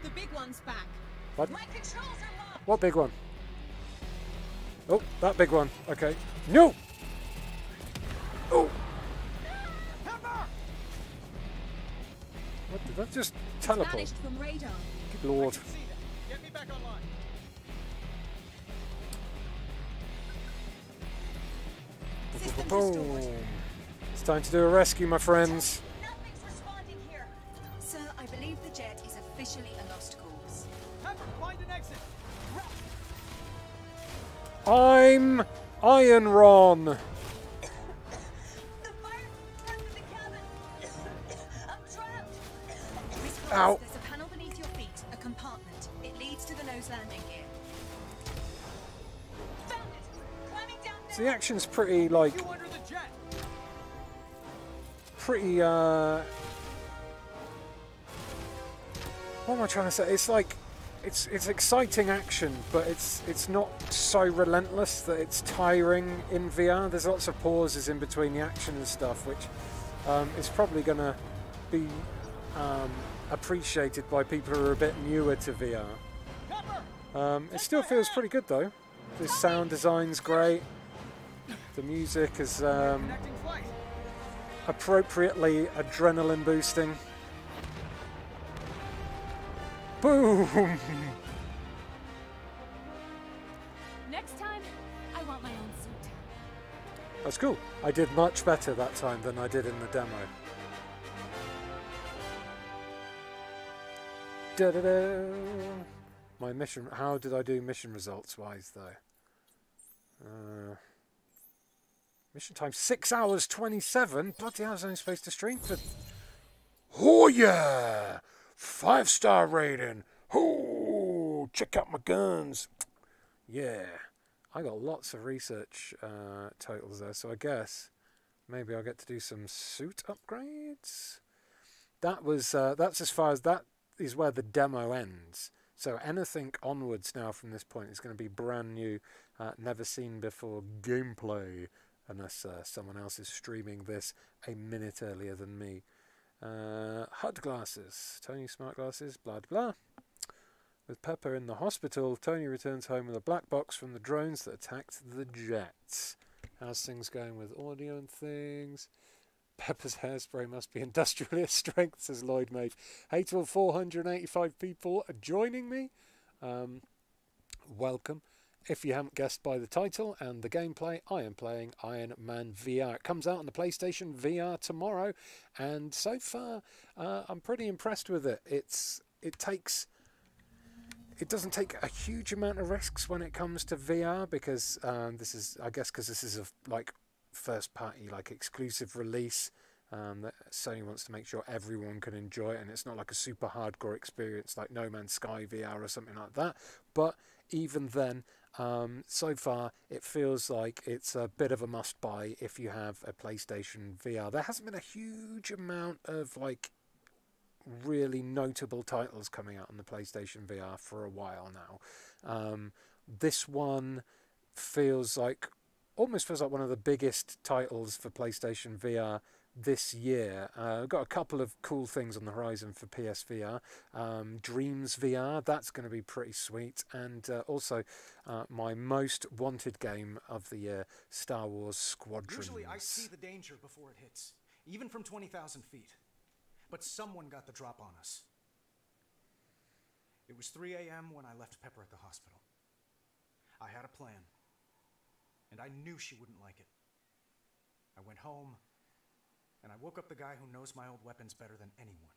The big one's back. What? My controls are locked. What big one? Oh, that big one. Okay. No! Oh! What did that just teleport? From radar. Good lord. Get me back online. System Boom. restored. It's time to do a rescue, my friends. Nothing's responding here. Sir, I believe the jet is officially a lost cause. Pepper, find an exit. I'm Iron Ron. Ow. there's a panel beneath your feet, a compartment. It leads to the nose landing gear. Found it. Climbing down So the action's pretty like You under the jet. pretty uh what am I trying to say? It's like it's it's exciting action, but it's it's not so relentless that it's tiring in VR. There's lots of pauses in between the action and stuff, which um, is probably going to be um, appreciated by people who are a bit newer to VR. Um, it still feels pretty good though. The sound design's great. The music is um, appropriately adrenaline boosting. Boom! Next time, I want my own suit. That's cool. I did much better that time than I did in the demo. Da-da-da. My mission. How did I do mission results wise though? Uh, mission time six hours twenty-seven. Bloody hell! I was only supposed to stream for. Oh yeah! Five star rating. Oh, check out my guns. Yeah. I got lots of research uh, totals there, so I guess maybe I'll get to do some suit upgrades. That was uh, that's as far as that is where the demo ends. So anything onwards now from this point is going to be brand new, uh, never seen before gameplay, unless uh, someone else is streaming this a minute earlier than me. Uh, HUD glasses, Tony smart glasses, blah blah. With Pepper in the hospital, Tony returns home with a black box from the drones that attacked the jets. How's things going with audio and things? Pepper's hairspray must be industrialist strength, says Lloyd Mave. Hateful 485 people joining me. Um, welcome. If you haven't guessed by the title and the gameplay, I am playing Iron Man VR. It comes out on the PlayStation VR tomorrow, and so far uh, I'm pretty impressed with it. It's it takes it doesn't take a huge amount of risks when it comes to VR because um, this is, I guess, because this is a like first party, like exclusive release. Um, that Sony wants to make sure everyone can enjoy it, and it's not like a super hardcore experience like No Man's Sky VR or something like that. But even then, um, so far it feels like it's a bit of a must buy if you have a PlayStation VR. There hasn't been a huge amount of like really notable titles coming out on the PlayStation VR for a while now. Um, this one feels like almost feels like one of the biggest titles for PlayStation VR this year. Uh, got a couple of cool things on the horizon for PSVR. Um, Dreams VR, that's going to be pretty sweet. And uh, also, uh, my most wanted game of the year, Star Wars Squadrons. Usually I see the danger before it hits, even from 20,000 feet. But someone got the drop on us. It was 3 a.m. when I left Pepper at the hospital. I had a plan, and I knew she wouldn't like it. I went home, and I woke up the guy who knows my old weapons better than anyone.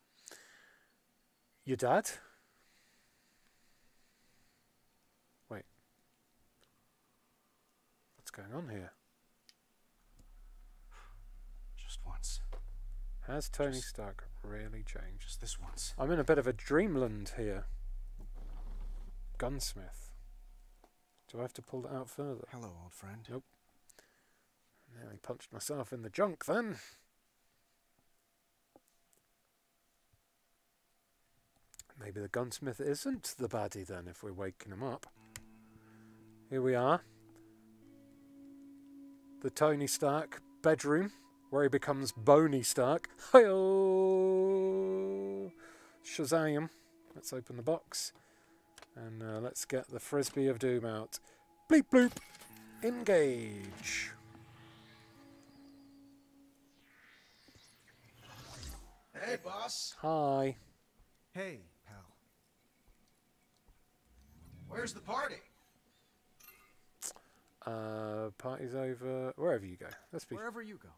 Your dad? Wait. What's going on here? Just once. Has Tony Stark really changed? Just this once. I'm in a bit of a dreamland here. Gunsmith. Do I have to pull that out further? Hello, old friend. Nope. Nearly punched myself in the junk then. Maybe the gunsmith isn't the baddie then if we're waking him up. Here we are. The Tony Stark bedroom where he becomes Bony Stark. Hi-oh! Shazam. Let's open the box. And uh, let's get the Frisbee of Doom out. Bleep bloop. Engage. Hey, boss. Hi. Hey, pal. Where's the party? Uh, party's over. Wherever you go. Let's be. Wherever you go.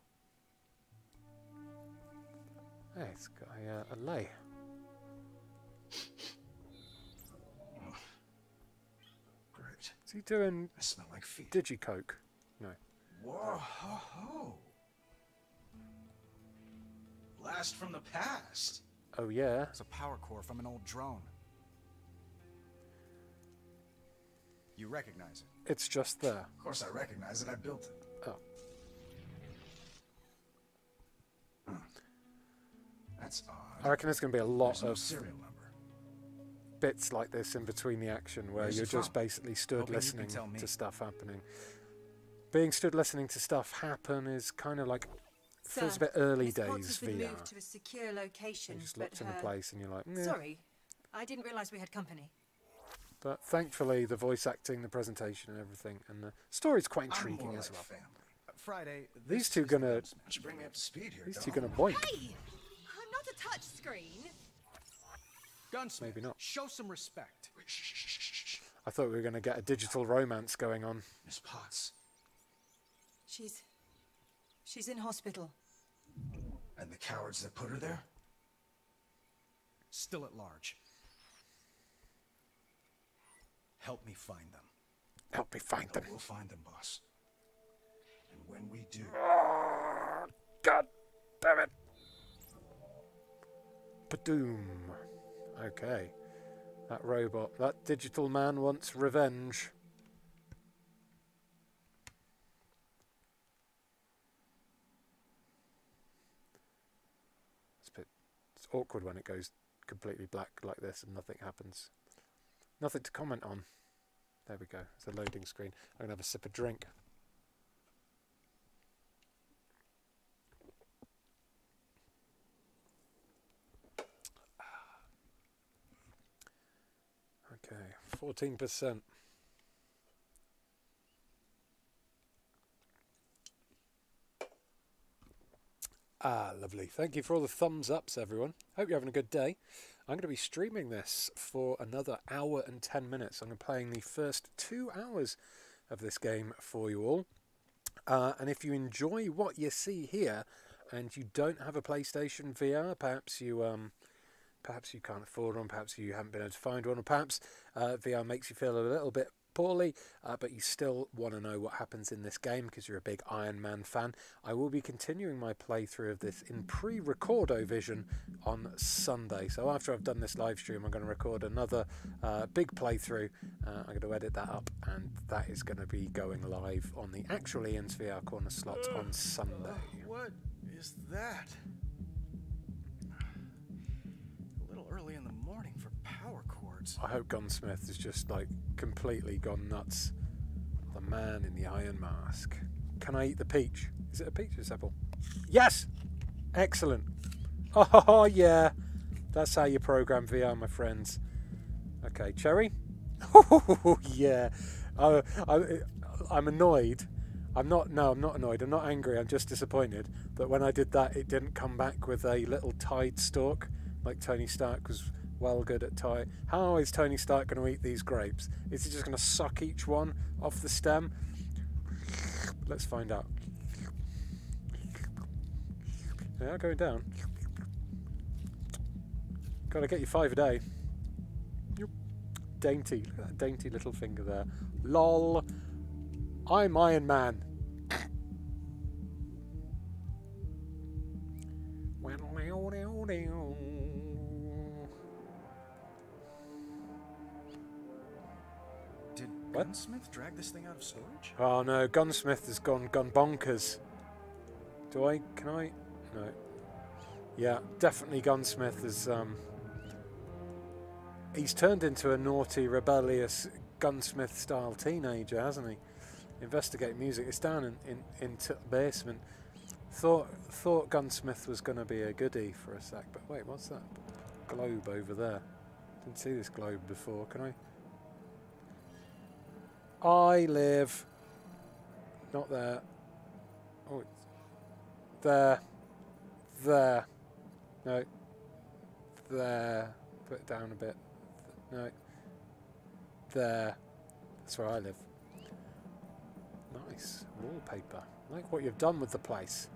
Hey, it's got a, uh, a lay. Great. Is he doing I smell like feet. Digicoke? No. Whoa, ho, ho. Blast from the past. Oh yeah. It's a power core from an old drone. You recognize it. It's just there. Of course, I recognize it. I built it. Oh. Hmm. That's odd. I reckon there's going to be a lot There's of. Bits like this in between the action where Where's you're just from? basically stood Hoping listening to stuff happening. Being stood listening to stuff happen is kind of like feels a bit early Miss Potts days has been VR. moved to a secure location, You just but looked in a place and you're like, "Meh." Sorry, I didn't realise we had company. But thankfully, the voice acting, the presentation, and everything, and the story's quite intriguing more as well. family. Uh, Friday. These two is gonna, Why don't you bring me up to speed here, these dog? two gonna boink. Hey! I'm not a touch screen. Gunsmith. Maybe not. Show some respect. Shh, shh, shh, shh, shh. I thought we were going to get a digital romance going on. Miss Potts. She's. she's in hospital. And the cowards that put her there? Still at large. Help me find them. Help me find No, them. we'll find them, boss. And when we do, God damn it. Padoom. Okay. That robot, that digital man wants revenge. It's a bit it's awkward when it goes completely black like this and nothing happens. Nothing to comment on. There we go. It's a loading screen. I'm going to have a sip of drink. Okay, fourteen percent. Ah, lovely. Thank you for all the thumbs ups, everyone. Hope you're having a good day. I'm going to be streaming this for another hour and 10 minutes. I'm playing the first two hours of this game for you all. Uh, and if you enjoy what you see here and you don't have a PlayStation VR, perhaps you um, perhaps you can't afford one, perhaps you haven't been able to find one, or perhaps uh, VR makes you feel a little bit poorly, uh, but you still want to know what happens in this game because you're a big Iron Man fan. I will be continuing my playthrough of this in pre-recordo vision on Sunday. So after I've done this live stream, I'm going to record another uh, big playthrough. Uh, I'm going to edit that up, and that is going to be going live on the actual Ian's VR Corner slot on Sunday. What is that? Cords. I hope Gunsmith has just like completely gone nuts. The man in the iron mask. Can I eat the peach? Is it a peach or apple? Yes! Excellent. Oh, yeah. That's how you program VR, my friends. Okay, cherry? Oh, yeah. Uh, I, I'm annoyed. I'm not, no, I'm not annoyed. I'm not angry. I'm just disappointed that when I did that, it didn't come back with a little tide stalk like Tony Stark was well good at tie. How is Tony Stark going to eat these grapes? Is he just going to suck each one off the stem? Let's find out. They are going down. Gotta get you five a day. Dainty. Dainty little finger there. LOL. I'm Iron Man. What? Gunsmith drag this thing out of storage? Oh no, Gunsmith has gone gun bonkers. Do I? Can I? No. Yeah, definitely Gunsmith is. Um, he's turned into a naughty, rebellious Gunsmith-style teenager, hasn't he? Investigate music. It's down in in into the basement. Thought thought Gunsmith was going to be a goodie for a sec, but wait, what's that globe over there? Didn't see this globe before, can I? I live not there. Oh, there. There. No. There. Put it down a bit. No. There. That's where I live. Nice. Wallpaper. like what you've done with the place.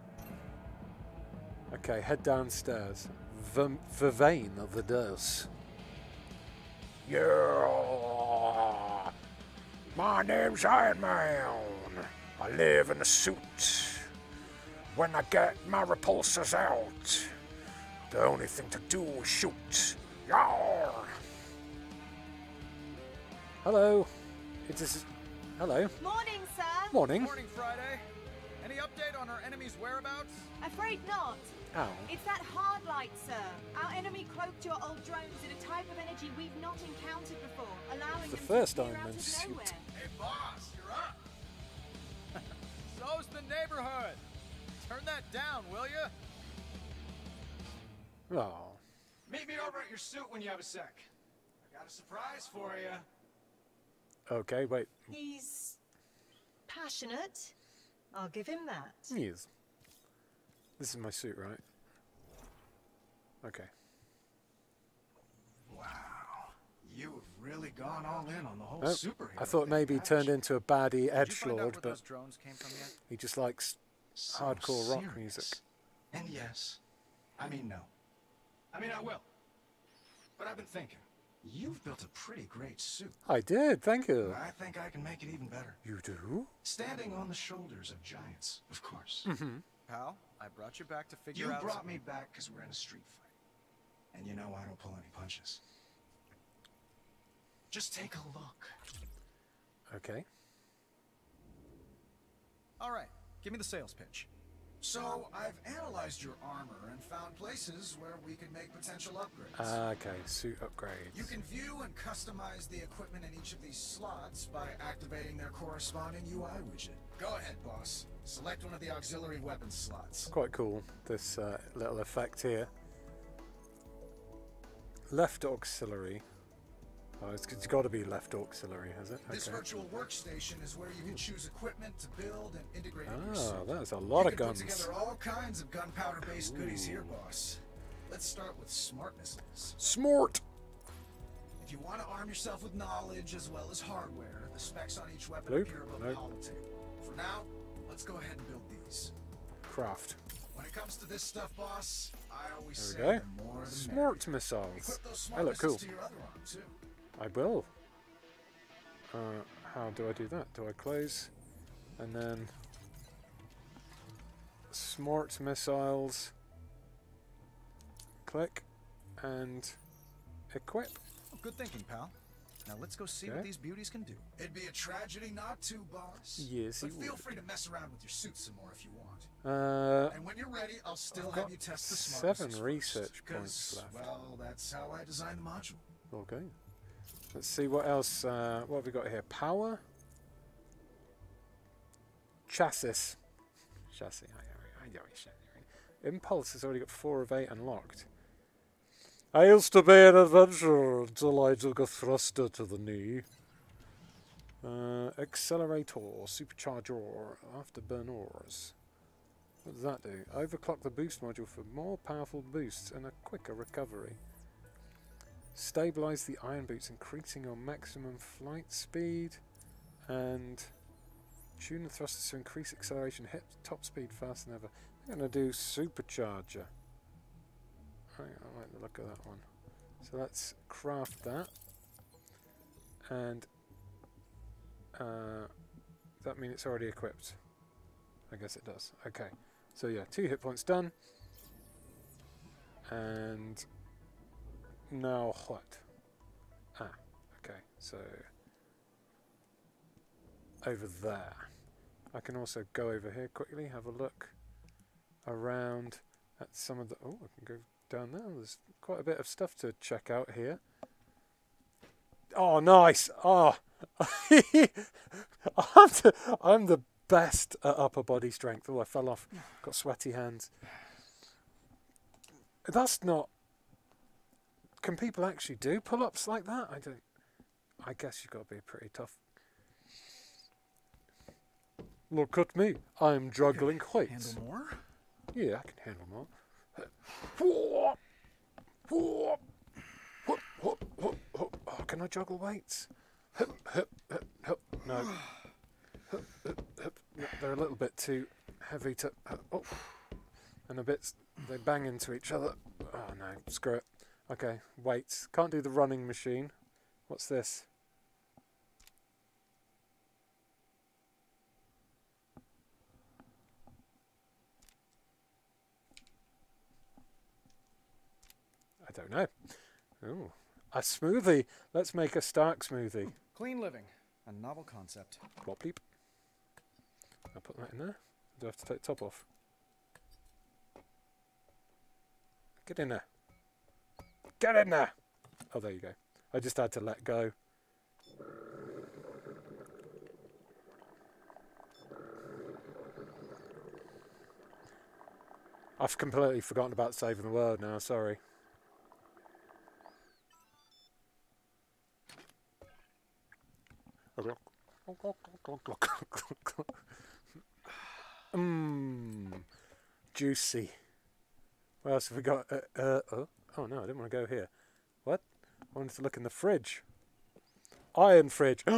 Okay, head downstairs. Vervain of the Dose. Yeah. My name's Iron Man. I live in a suit. When I get my repulsors out, the only thing to do is shoot. Yar. Hello. It is. Hello. Morning, sir. Morning. Morning, Friday. Any update on our enemy's whereabouts? Afraid not. Ow. It's that hard light, sir. Our enemy cloaked your old drones in a type of energy we've not encountered before, allowing The them first to appear Iron out Man of suit. nowhere. Hey, boss, you're up. So's the neighborhood. Turn that down, will you? Oh. Meet me over at your suit when you have a sec. I got a surprise for you. Okay, wait. He's passionate. I'll give him that. He is. This is my suit, right? Okay. Wow. You have really gone all in on the whole Oh, superhero. I thought thing, maybe he turned into a baddie Did you find out edgelord, where but drones came from yet? he just likes So hardcore rock music. And yes, I mean no. I mean I will. But I've been thinking. You've built a pretty great suit. I did, thank you. I think I can make it even better. You do? Standing on the shoulders of giants, of course. Mm-hmm. Pal, I brought you back to figure You out. You brought me back because we're in a street fight. And you know I don't pull any punches. Just take a look. Okay. All right, give me the sales pitch. So, I've analyzed your armor and found places where we could make potential upgrades. Ah, okay, suit upgrades. You can view and customize the equipment in each of these slots by activating their corresponding UI widget. Go ahead, boss. Select one of the auxiliary weapon slots. Quite cool, this uh, little effect here. Left auxiliary. Oh, it's, it's got to be left auxiliary, has it? This Okay. virtual workstation is where you can choose equipment to build and integrate in Ah, that's a lot you of guns. Put together all kinds of gunpowder-based goodies here, boss. Let's start with smart missiles. Smart! If you want to arm yourself with knowledge as well as hardware, the specs on each weapon Nope, appear above nope. the holotape. For now, let's go ahead and build these. Craft. When it comes to this stuff, boss, I always say There we go. the more Smart missiles. Those They smart look cool. missiles to your other arm, too. I will. Uh, how do I do that? Do I close? And then... Smart missiles. Click. And equip. Oh, good thinking, pal. Now let's go see Okay. what these beauties can do. It'd be a tragedy not to, boss. Yes, but feel would. free to mess around with your suit some more if you want. Uh, And when you're ready, I'll still I've have you test the smart seven research first, points 'cause, left. Well, that's how I designed the module. Okay. Let's see what else. Uh, what have we got here? Power. Chassis. Chassis. Impulse has already got four of eight unlocked. I used to be an adventurer until I took a thruster to the knee. Uh, accelerator, supercharger, afterburners. What does that do? Overclock the boost module for more powerful boosts and a quicker recovery. Stabilize the iron boots, increasing your maximum flight speed. And tune the thrusters to increase acceleration, hit top speed faster than ever. I'm going to do supercharger. I, like the look of that one. So let's craft that. And uh, does that mean it's already equipped? I guess it does. Okay. So yeah, two hit points done. And now what? Ah, okay. So over there. I can also go over here quickly, have a look around at some of the. Oh, I can go down there. There's quite a bit of stuff to check out here. Oh, nice! Oh, I'm the, I'm the best at upper body strength. Oh, I fell off. Got sweaty hands. That's not can people actually do pull-ups like that? I don't. I guess you've got to be pretty tough. Look at me. I'm juggling weights. Handle more? Yeah, I can handle more. Oh, can I juggle weights? No. They're a little bit too heavy to. Uh, oh. And a bit. They bang into each other. Oh no, screw it. Okay, weights. Can't do the running machine. What's this? I don't know. Ooh, a smoothie. Let's make a Stark smoothie. Clean living, a novel concept. Plop bleep. I'll put that in there. Do I have to take the top off? Get in there. Get in there! Oh, there you go. I just had to let go. I've completely forgotten about saving the world now, sorry. Mmm, juicy. What else have we got? Uh, uh, oh, oh no, I didn't want to go here. What? I wanted to look in the fridge. Iron fridge.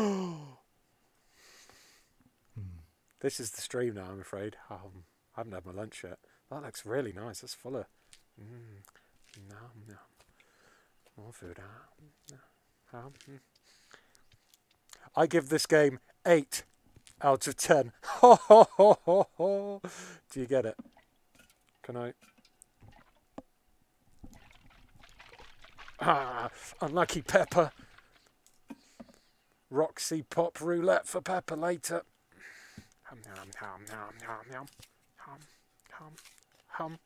This is the stream now, I'm afraid. Um, I haven't had my lunch yet. That looks really nice. That's full of. Mm, nom, nom. More food. ah, um, mm. I give this game 8 out of 10. Ho, ho, ho, ho, ho. Do you get it? Can I? Ah, unlucky Pepper. Roxy Pop Roulette for Pepper later. Hum, hum, hum, hum, hum, hum, hum, hum, hum.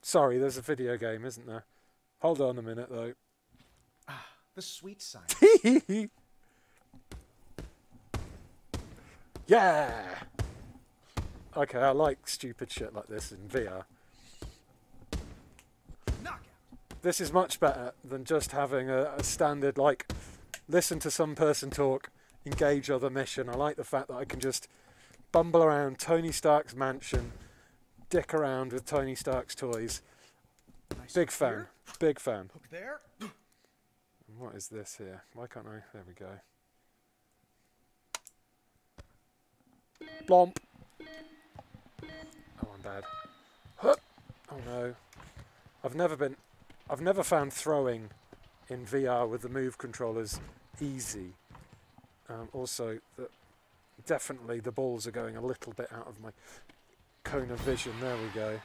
Sorry, there's a video game, isn't there? Hold on a minute, though. Ah, The sweet side. yeah! Okay, I like stupid shit like this in VR. This is much better than just having a, a standard, like, listen to some person talk, engage other mission. I like the fact that I can just bumble around Tony Stark's mansion, dick around with Tony Stark's toys. Big fan. here. Big fan. Hook there. And What is this here? Why can't I? There we go. Blomp. Oh, I'm bad. Hup. Oh no. I've never been. I've never found throwing in VR with the move controllers easy. Um, also, the, definitely the balls are going a little bit out of my cone of vision. There we go.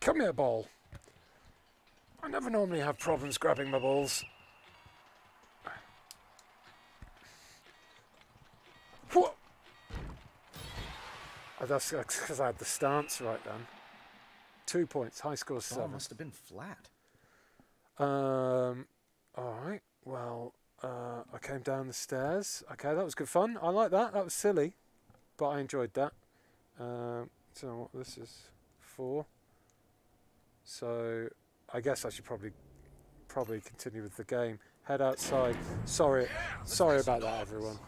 Come here, ball. I never normally have problems grabbing my balls. Whoa! Oh, that's because I had the stance right then. Two points, high score Ball seven. must have been flat. Um, all right. Well, uh, I came down the stairs. Okay, that was good fun. I like that. That was silly, but I enjoyed that. Um, so what this is four. So I guess I should probably probably continue with the game. Head outside. Sorry, sorry about that, everyone.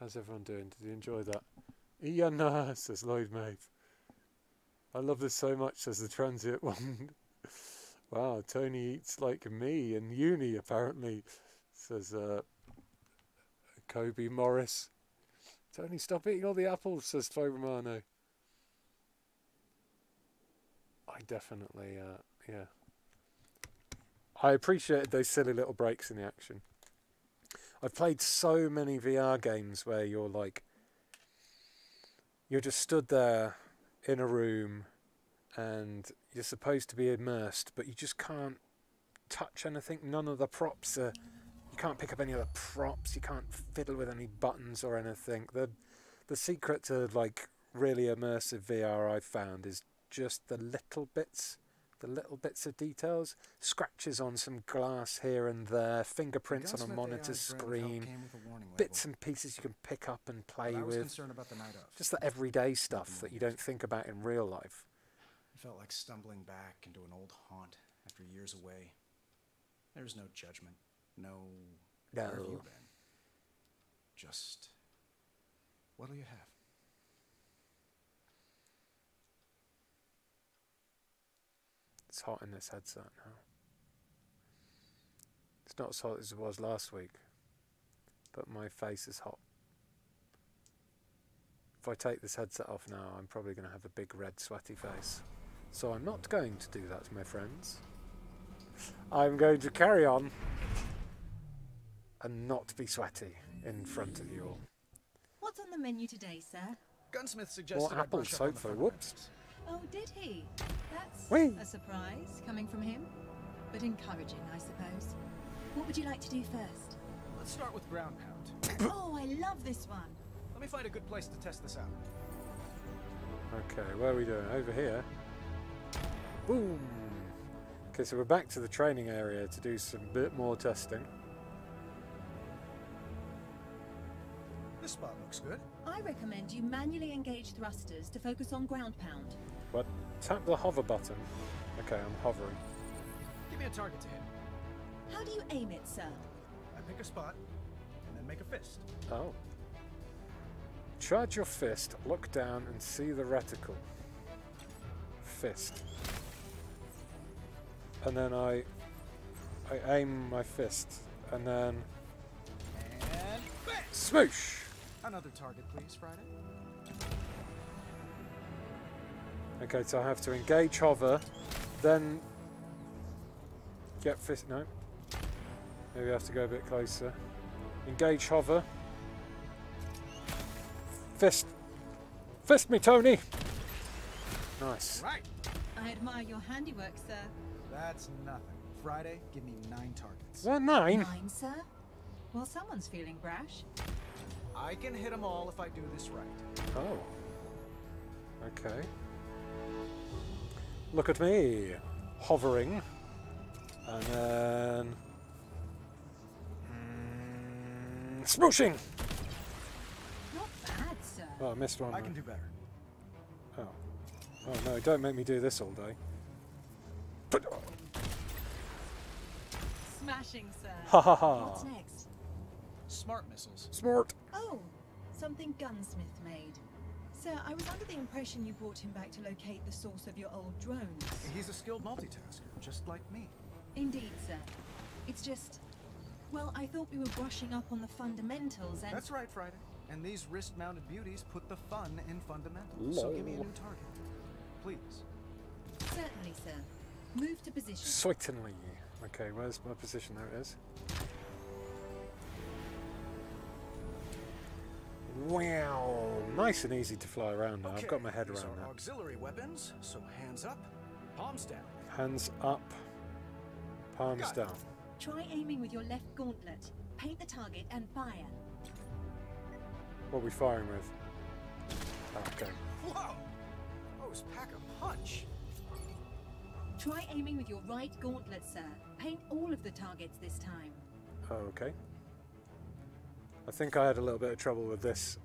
How's everyone doing? Did you enjoy that? No, says Lloyd Mate. I love this so much, says the transient one. wow, Tony eats like me in uni, apparently, says uh, Kobe Morris. Tony, stop eating all the apples, says Flo Romano. I definitely, uh, yeah. I appreciated those silly little breaks in the action. I've played so many VR games where you're like, you're just stood there in a room and you're supposed to be immersed, but you just can't touch anything. None of the props are. You can't pick up any of the props. You can't fiddle with any buttons or anything. The the secret to like really immersive VR I've found is just the little bits, the little bits of details, scratches on some glass here and there, fingerprints on a monitor AI's brand of help screen, came with a warning bits and pieces you can pick up and play was with. concerned about the night of. Just the everyday stuff that you mm-hmm. don't think about in real life. felt like stumbling back into an old haunt after years away. There's no judgment, no. Where have you No. been? Just. What'll you have? It's hot in this headset now. It's not as hot as it was last week, but my face is hot. If I take this headset off now, I'm probably going to have a big red sweaty face. So I'm not going to do that, my friends. I'm going to carry on and not be sweaty in front of you all. What's on the menu today, sir? Gunsmith suggested More I apple brush up on soap the for fundamentals. whoops. Oh, did he? That's Whee! a surprise coming from him, but encouraging, I suppose. What would you like to do first? Let's start with ground pound. oh, I love this one. Let me find a good place to test this out. Okay, where are we doing? Over here. Boom! Okay, so we're back to the training area to do some bit more testing. This spot looks good. I recommend you manually engage thrusters to focus on ground pound. What? Tap the hover button. Okay, I'm hovering. Give me a target to hit. How do you aim it, sir? I pick a spot, and then make a fist. Oh. Charge your fist, look down and see the reticle. Fist. And then I I aim my fist and then And bang! smoosh! Another target, please, Friday. Okay, so I have to engage hover, then get fist. No. Maybe I have to go a bit closer. Engage hover. Fist. Fist me, Tony! Nice. Right. I admire your handiwork, sir. That's nothing. Friday, give me nine targets. What, nine? Nine, sir? Well, someone's feeling brash. I can hit them all if I do this right. Oh. Okay. Look at me. Hovering. And then. Mm, smooshing! Not bad, sir. Oh, I missed one. I can do better. Oh. Oh no, don't make me do this all day. Smashing, sir. Ha ha ha. What's next? Smart missiles. Smart. Oh, something Gunsmith made. Sir, I was under the impression you brought him back to locate the source of your old drones. He's a skilled multitasker, just like me. Indeed, sir. It's just... Well, I thought we were brushing up on the fundamentals and... That's right, Friday. And these wrist-mounted beauties put the fun in fundamentals. So give me a new target. Please. Certainly, sir. Move to position. Certainly. Okay, where's my position? There it is. Wow, nice and easy to fly around now. I've got my head around are that. auxiliary weapons, so hands up, palms down. Hands up, palms Got it. down. Try aiming with your left gauntlet. Paint the target and fire. What are we firing with? Okay. Whoa! Those pack a punch. Try aiming with your right gauntlet, sir. Paint all of the targets this time. Okay. I think I had a little bit of trouble with this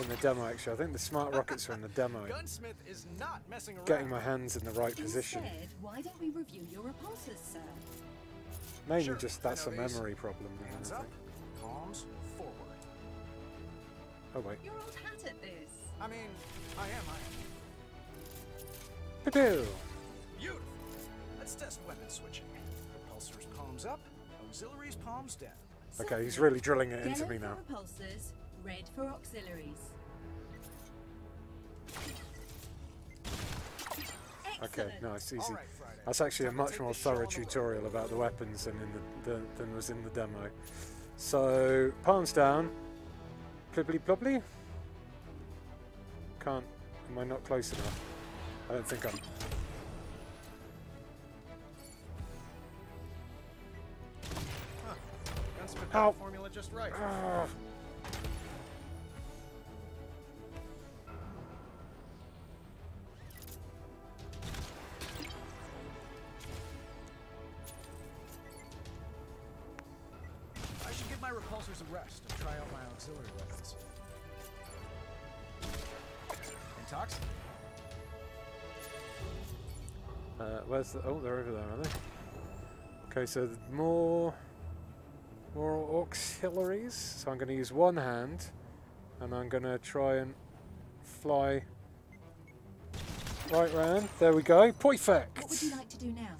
in the demo actually. I think the smart rockets are in the demo. Gunsmith is not messing around. Getting my hands in the right position. Instead, why don't we review your repulsors, sir? Mainly Sure, just that's a know these. memory problem. Hands up, palms forward. Oh wait. You're old hat at this. I mean, I am, I am. Padoo! Beautiful. Let's test weapon switching. Repulsors palms up, auxiliaries palms down. Okay, he's really drilling it into me now. for repulsors, red for auxiliaries. Okay, nice, easy. All right, That's actually a Time to much more this show on thorough tutorial about the weapons than in the, the than was in the demo. So palms down, plibbly plobbly. Can't. Am I not close enough? I don't think I'm. Got the formula just right. Ah. I should give my repulsors a rest and try out my auxiliary weapons. Intox? Uh, where's the... Oh, they're over there, are they? Okay, so more... More auxiliaries. So I'm going to use one hand. And I'm going to try and fly right round. There we go. Perfect! What would you like to do now?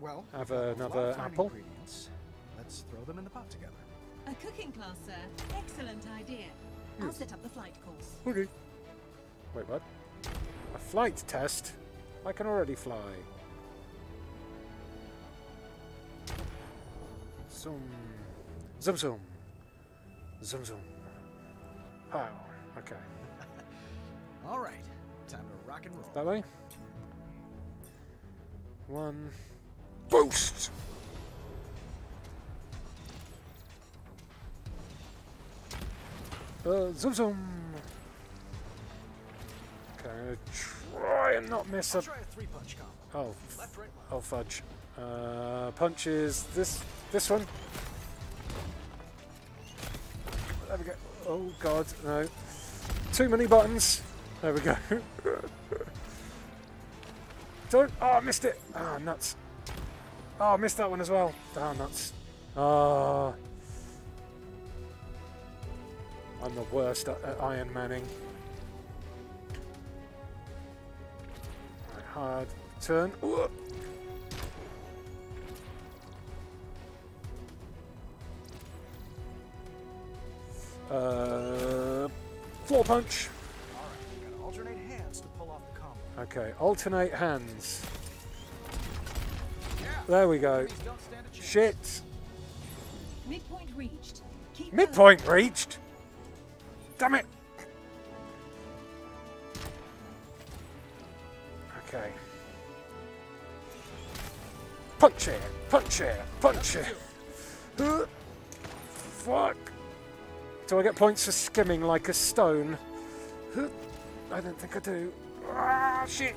Well, Have we've got a lot another apple. Ingredients. Let's throw them in the pot together. A cooking class, sir. Excellent idea. I'll set up the flight course. Okay. Wait, what? A flight test? I can already fly. Zoom. Zoom zoom. Zoom zoom. Oh, okay. All right, time to rock and roll. That way? One. Boost! Uh, zoom zoom. Okay, I'm gonna try and not miss a. I'll try a three-punch combo. Oh, Left, right, left. oh fudge. Uh, punch is this this one. There we go. Oh god, no. Too many buttons. There we go. Don't. Oh, I missed it. Ah, nuts. Oh, I missed that one as well. Oh, nuts. Ah. I'm the worst at, at Iron Manning. Right, hard turn. Ooh. Uh, floor punch. All right, gotta alternate hands to pull off the combo. Okay, alternate hands. There we go. Enemies don't stand a chance. Shit. Midpoint reached. Keep Midpoint reached. Damn it. Okay. Punch it, punch it, punch. Uh, Fuck. Do I get points for skimming like a stone? I don't think I do. Ah, shit.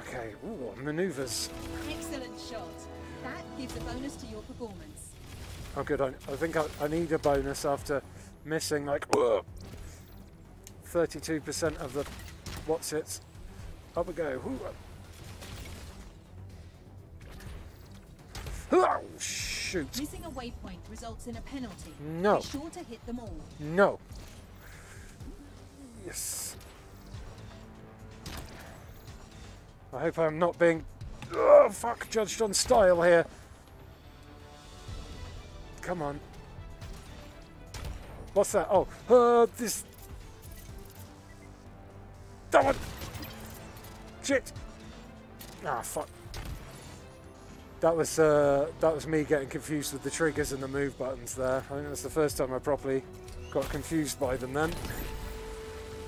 Okay, ooh, maneuvers. Excellent shot. That gives a bonus to your performance. Oh, good. I, I think I, I need a bonus after missing like 32% of the what's it. Up we go. Ooh. Oh, shoot. Missing a waypoint results in a penalty. No. Be sure to hit them all. No. Yes. I hope I'm not being oh, fuck judged on style here. Come on. What's that? Oh, uh, this. That one. Shit. Ah, fuck. That was uh, that was me getting confused with the triggers and the move buttons there. I think that's the first time I properly got confused by them then.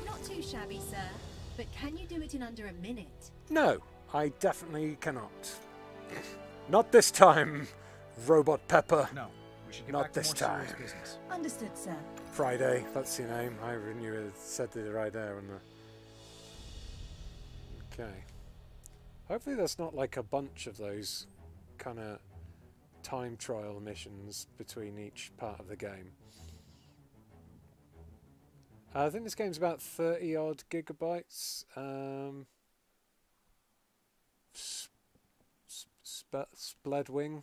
Not too shabby, sir. But can you do it in under a minute? No, I definitely cannot. Not this time, Robot Pepper. No, we should get Not back to this more serious time. business. Understood, sir. Friday, that's your name. I knew it said it right there. On the... Okay. Hopefully, there's not like a bunch of those kind of time trial missions between each part of the game. I think this game's about 30 odd gigabytes. Um, sp- Spledwing.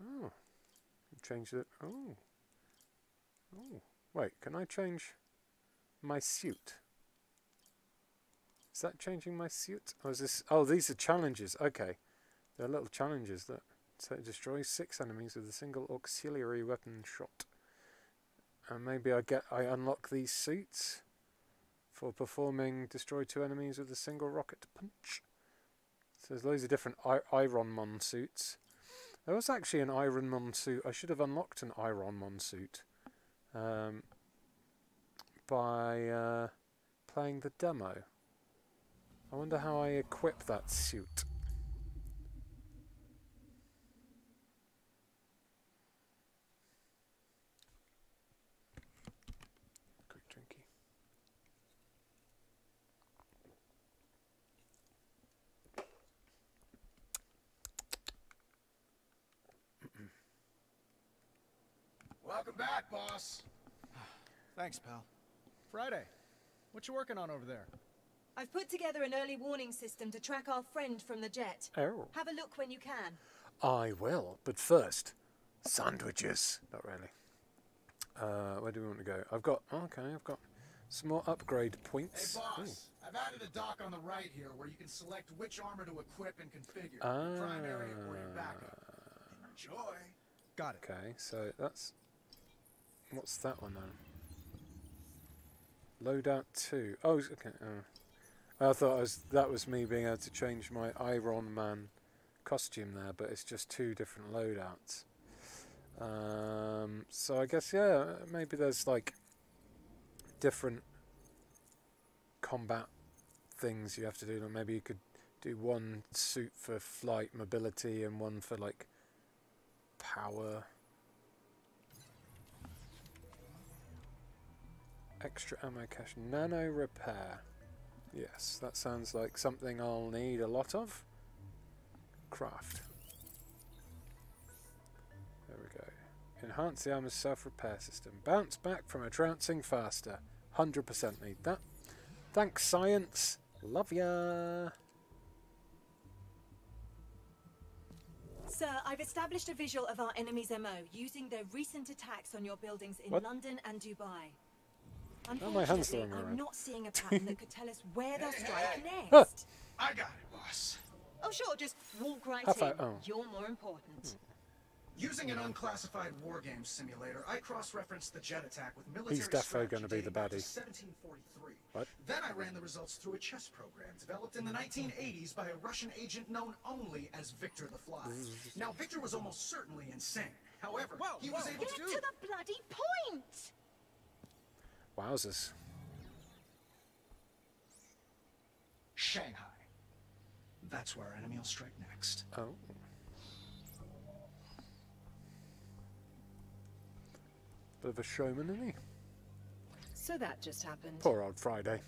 Oh, change it. Oh, oh. Wait, can I change my suit? Is that changing my suit? Or is this? Oh, these are challenges. Okay, they're little challenges that so destroys six enemies with a single auxiliary weapon shot. And maybe I get I unlock these suits for performing destroy two enemies with a single rocket punch. So there's loads of different I- Iron Man suits. There was actually an Iron Man suit. I should have unlocked an Iron Man suit um, by uh, playing the demo. I wonder how I equip that suit. Quick drinky. Welcome back, boss. Thanks, pal. Friday, what you working on over there? I've put together an early warning system to track our friend from the jet. Oh. Have a look when you can. I will, but first, sandwiches. Not really. Uh, where do we want to go? I've got okay. I've got some more upgrade points. Hey, points. boss. I've added a dock on the right here where you can select which armor to equip and configure. Ah. Primary or your backup. Enjoy. Got it. Okay, so that's what's that one then? Loadout two. Oh, okay. Oh. I thought I was, that was me being able to change my Iron Man costume there, but it's just two different loadouts. Um, so I guess yeah, maybe there's like different combat things you have to do. Like maybe you could do one suit for flight mobility and one for like power. Extra ammo cache. Nano repair. Yes, that sounds like something I'll need a lot of. Craft. There we go. Enhance the armor's self-repair system. Bounce back from a trouncing faster. 100% need that. Thanks, science. Love ya. Sir, I've established a visual of our enemy's MO using their recent attacks on your buildings in What? London and Dubai. Oh, my hand's Unfortunately, throwing I'm around. not seeing a pattern that could tell us where they'll strike hey. next. I got it, boss. Oh, sure, just walk right Half in. oh. You're more important. Using an unclassified war game simulator, I cross-referenced the jet attack with military He's definitely gonna be the dating back to baddie. 1743. What? Then I ran the results through a chess program developed in the 1980s by a Russian agent known only as Victor the Fly. Now, Victor was almost certainly insane. However, Whoa, he was whoa, able Get to to the bloody point! Wowzers. Shanghai. That's where our enemy will strike next. Oh. Bit of a showman, isn't he? So that just happened. Poor old Friday.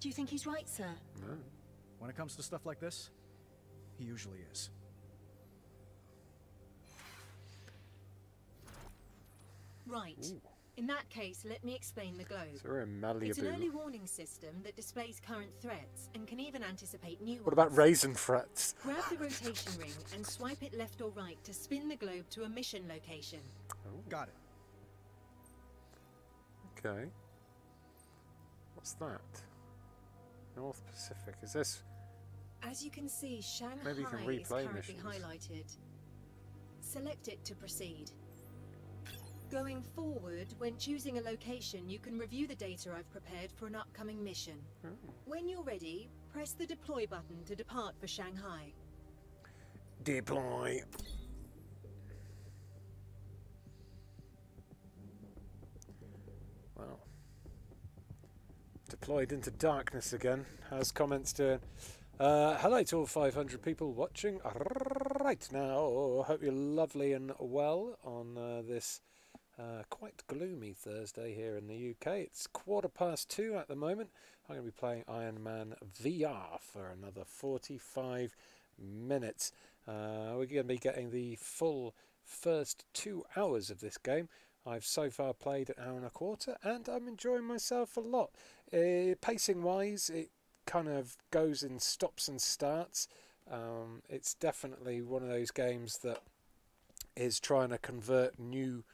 Do you think he's right, sir? No. When it comes to stuff like this, he usually is. Right. In that case, let me explain the globe. So we're It's an early warning system that displays current threats and can even anticipate new What ones. about raisin threats? Grab the rotation ring and swipe it left or right to spin the globe to a mission location. Oh. Got it. Okay. What's that? North Pacific. Is this? As you can see, Shanghai Maybe you can is currently missions. highlighted. Select it to proceed. Going forward, when choosing a location, you can review the data I've prepared for an upcoming mission. Oh. When you're ready, press the deploy button to depart for Shanghai. Deploy. Well. Deployed into darkness again. How's comments doing? Uh, hello to all 500 people watching right now. Hope you're lovely and well on uh, this uh, quite gloomy Thursday here in the UK. It's quarter past two at the moment. I'm going to be playing Iron Man VR for another 45 minutes. Uh, we're going to be getting the full first two hours of this game. I've so far played an hour and a quarter, and I'm enjoying myself a lot. Uh, pacing wise, it kind of goes in stops and starts. Um, it's definitely one of those games that is trying to convert new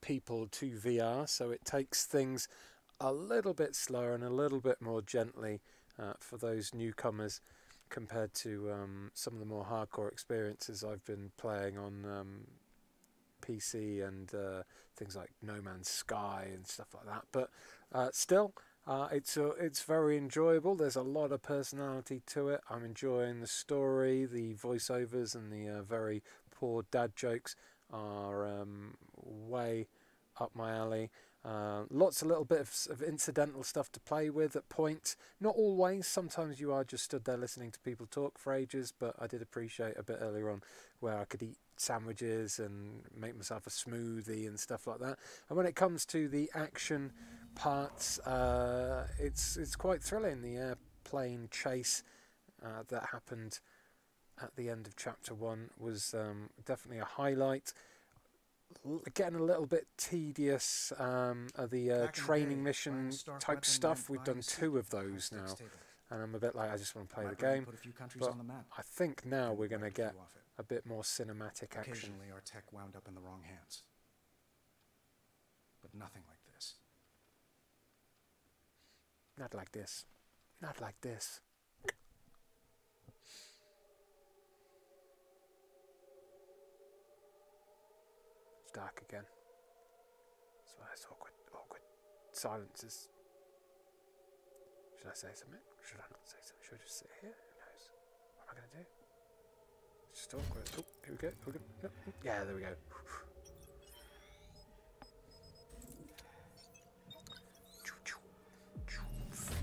people to VR, so it takes things a little bit slower and a little bit more gently uh, for those newcomers compared to um, some of the more hardcore experiences I've been playing on um, PC and uh, things like No Man's Sky and stuff like that. But uh, still, uh, it's uh, it's very enjoyable. There's a lot of personality to it. I'm enjoying the story, the voiceovers, and the uh, very poor dad jokes are um, way up my alley. Uh, lots of little bits of incidental stuff to play with at points. Not always. Sometimes you are just stood there listening to people talk for ages. But I did appreciate a bit earlier on where I could eat sandwiches and make myself a smoothie and stuff like that. And when it comes to the action parts, uh, it's it's quite thrilling. The airplane chase uh, that happened at the end of chapter one was um, definitely a highlight. L- getting a little bit tedious. Um, are the uh, training day, mission buying a Stark type stuff. We've done two of those now, and I'm a bit like I just want to play the game. Put a few countries But on the map. I think now we're going to Wipe a few get a bit more cinematic action. Occasionally, our tech wound up in the wrong hands. But nothing like this. Not like this. Not like this. It's dark again. That's why it's awkward, awkward silences. Should I say something? Should I not say something? Should I just sit here? Who knows? What am I going to do? It's just awkward. Oh, here we go. Here we go. No. Yeah, there we go.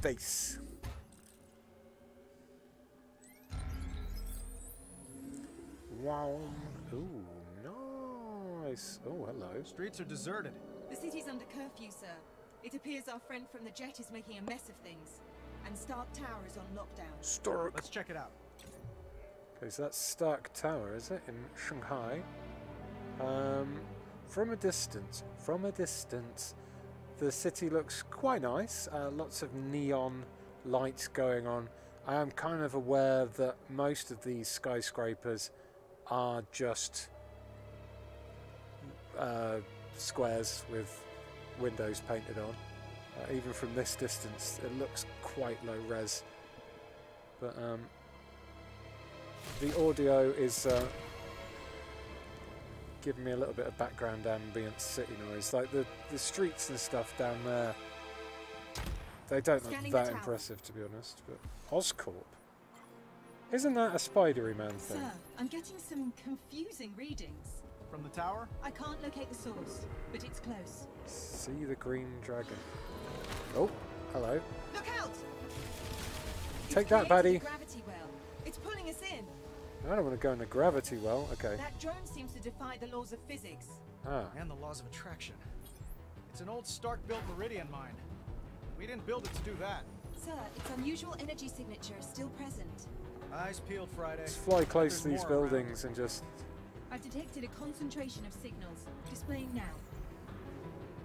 Face. Wow. Ooh, nice. Oh, hello. Streets are deserted. The city's under curfew, sir. It appears our friend from the jet is making a mess of things. And Stark Tower is on lockdown. Stark. Let's check it out. Okay, so that's Stark Tower, is it, in Shanghai? Um, from a distance, from a distance, the city looks quite nice. Uh, lots of neon lights going on. I am kind of aware that most of these skyscrapers are just uh, squares with windows painted on. Uh, even from this distance, it looks quite low res. But um, the audio is uh, giving me a little bit of background ambient city noise. Like the, the streets and stuff down there, they don't look Scanning the that impressive to be honest. But Oscorp, isn't that a Spidery Man thing? Sir, I'm getting some confusing readings. From the tower? I can't locate the source, but it's close. See the green dragon. Oh, hello. Look out! Take It's that, created baddie. a gravity well. It's pulling us in. I don't want to go in the gravity well. Okay. That drone seems to defy the laws of physics. Ah. And the laws of attraction. It's an old Stark-built Meridian mine. We didn't build it to do that. Sir, its unusual energy signature is still present. Eyes peeled, Friday. Let's fly close There's to these more around. buildings and just I've detected a concentration of signals. Displaying now.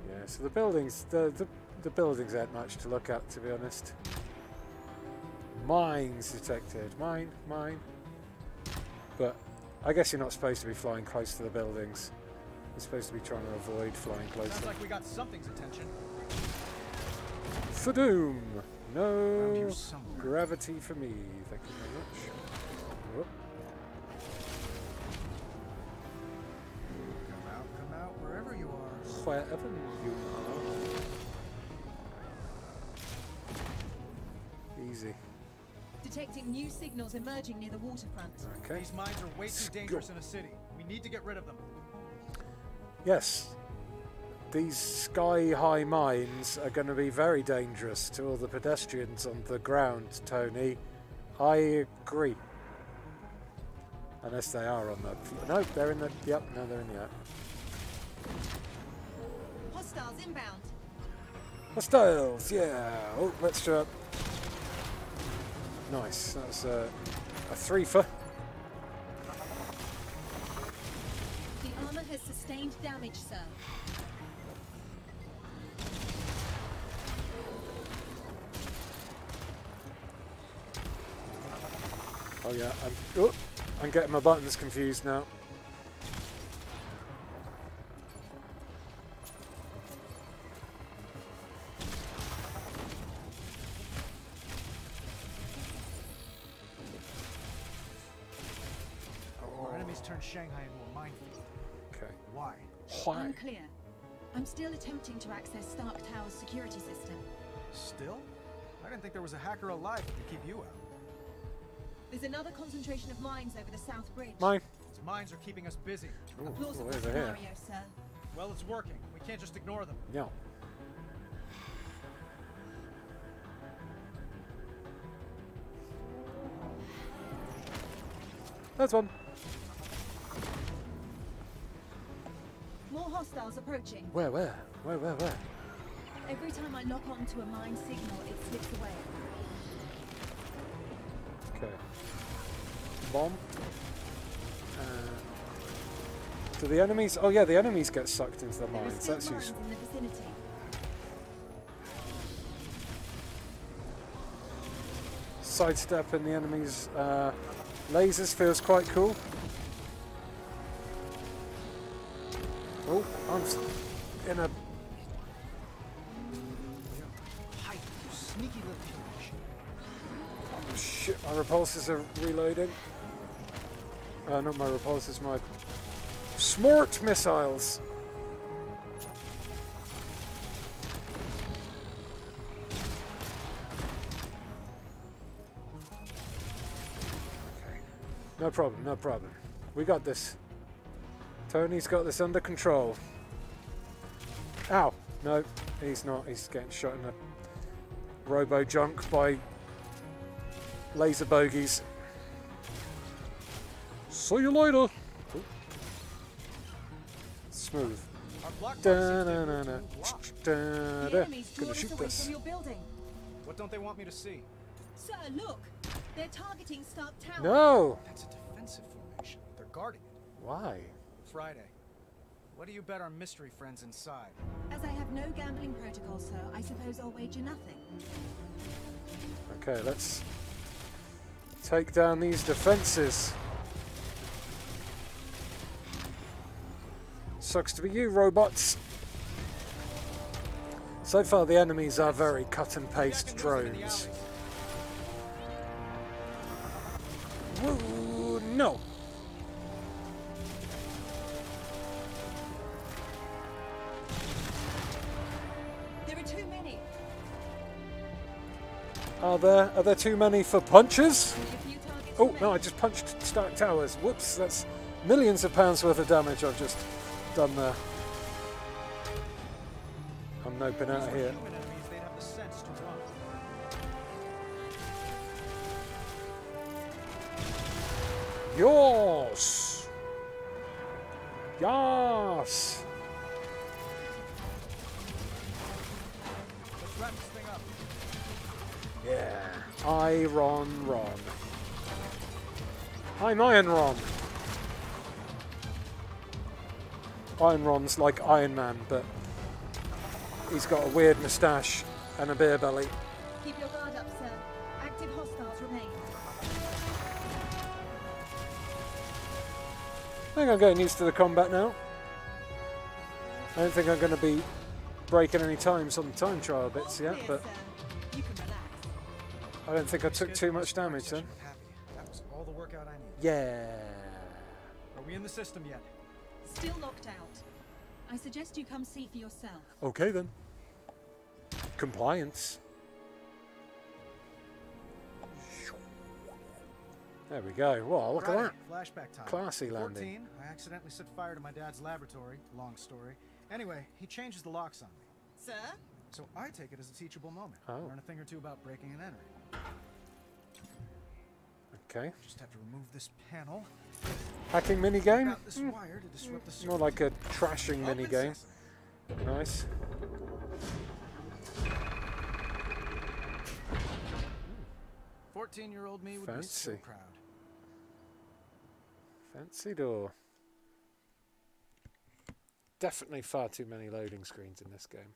yeah. So the buildings, the the, the buildings aren't much to look at, to be honest. Mines detected. Mine, mine. But I guess you're not supposed to be flying close to the buildings. You're supposed to be trying to avoid flying close. Sounds to like we got something's attention. Fadoom! Around No gravity for me. Thank you very much. Wherever you are. Easy. Detecting new signals emerging near the waterfront. Okay. These mines are way too dangerous in a city. We need to get rid of them. Yes. These sky high mines are going to be very dangerous to all the pedestrians on the ground, Tony. I agree. Unless they are on the. No, they're in the. Yep, no, they're in the. Hostiles inbound. Hostiles, yeah. Oh, let's try. Nice. That's a, a three for. The armor has sustained damage, sir. Oh yeah, I'm. Oh, I'm getting my buttons confused now. Still attempting to access Stark Tower's security system. Still? I didn't think there was a hacker alive that could keep you out. There's another concentration of mines over the South Bridge. Mine. These mines are keeping us busy. A Ooh, plausible over scenario, here. sir. Well, it's working. We can't just ignore them. Yeah. That's one. More hostiles approaching. Where, where? Where, where, where? Every time I lock onto a mine signal, it slips away. Okay. bomb. Uh, do the enemies? Oh yeah, the enemies get sucked into the There mines. That's mines useful. in the vicinity. Sidestepping the enemies' uh, lasers feels quite cool. Oh, I'm in a. Oh, Shit, my repulsors are reloading. Uh, not my repulsors, my smart missiles. Okay. No problem, no problem. We got this. Tony's got this under control. Ow! No, he's not. He's getting shot in the robo junk by laser bogies. See you later. Ooh. Smooth. Our block Da box seems na na na. to a block. Da da. enemies drew Gonna shoot this. from your building. What don't they want me to see? Sir, look. They're targeting Stark Tower. No. That's a defensive formation. They're guarding it. Why? Friday. What do you bet our mystery friends inside? As I have no gambling protocol, sir, I suppose I'll wager nothing. Okay, let's take down these defenses. Sucks to be you, robots. So far, the enemies are very cut and paste drones. Woo, no. Are there are there too many for punches? Oh no! I just punched Stark Towers. Whoops! That's millions of pounds worth of damage I've just done there. I'm noping out of here. Run. Yes. Yeah. Iron Ron. I'm Iron Ron. Iron Ron's like Iron Man, but he's got a weird moustache and a beer belly. Keep your guard up, sir. Active hostiles remain. I think I'm getting used to the combat now. I don't think I'm going to be breaking any times on the time trial bits yet, but I don't think I took too much damage then. section was happy. That was all the workout I needed. Yeah. Are we in the system yet? Still locked out. I suggest you come see for yourself. Okay then. Compliance. There we go. Well, look Friday, at that. Flashback time. Classy landing. 14, I accidentally set fire to my dad's laboratory. Long story. Anyway, he changes the locks on me. Sir? So I take it as a teachable moment. Oh. Learn a thing or two about breaking and entering. Okay. Just have to remove this panel. Hacking minigame? Out this hmm. wire to disrupt the More like a trashing minigame. Nice. Fourteen-year-old me would be so proud. Fancy door. Definitely far too many loading screens in this game.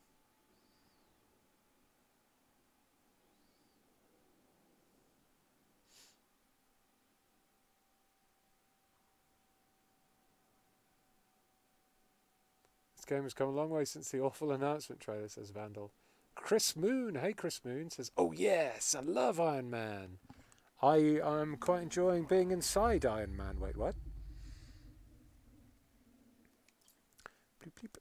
Game has come a long way since the awful announcement trailer, says Vandal. Chris Moon, hey Chris Moon, says, Oh yes, I love Iron Man. I am quite enjoying being inside Iron Man. Wait, what? Bleep, bleep.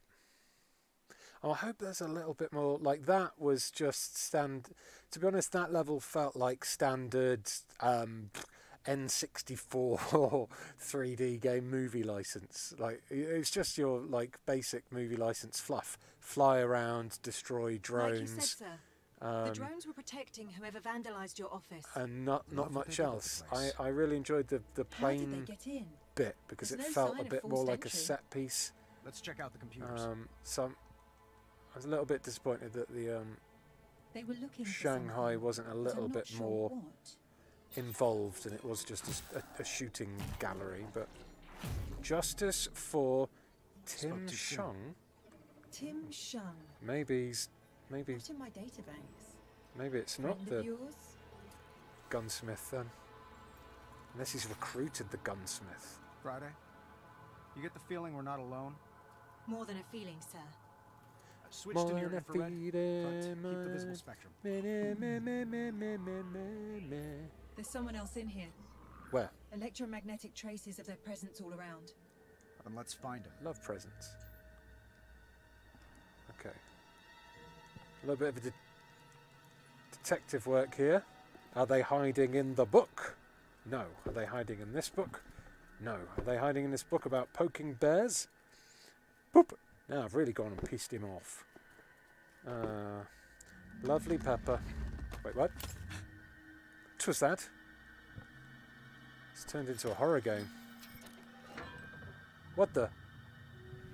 Oh, I hope there's a little bit more. Like that was just stand. To be honest, that level felt like standard um, N64 3D game movie license. Like it's just your like basic movie license fluff. Fly around, destroy drones. Like you said, sir, the um, drones were protecting whoever vandalized your office. and not not Love much they built the else. I. I really enjoyed the the How did they plane get in? bit because There's it no felt a bit more forced like a set piece. Let's check out the computers. Um, so I'm, I was a little bit disappointed that the um, They were looking Shanghai wasn't a little bit sure more what. Involved and it was just a shooting gallery. But justice for Tim Spoke. Shung. Tim Shung. Maybe he's maybe Not in my databanks. maybe it's not Friend the yours? gunsmith then. Unless he's recruited the gunsmith. Friday? You get the feeling we're not alone? More than a feeling, sir. I've switched to near Wanna infrared, but keep the visible spectrum. There's someone else in here. Where? Electromagnetic traces of their presence all around. And let's find them. Love presence. Okay. A little bit of a de detective work here. Are they hiding in the book? No. Are they hiding in this book? No. Are they hiding in this book about poking bears? Boop! Now I've really gone and pieced him off. Uh, lovely pepper. Wait, what? What was that? It's turned into a horror game. What the?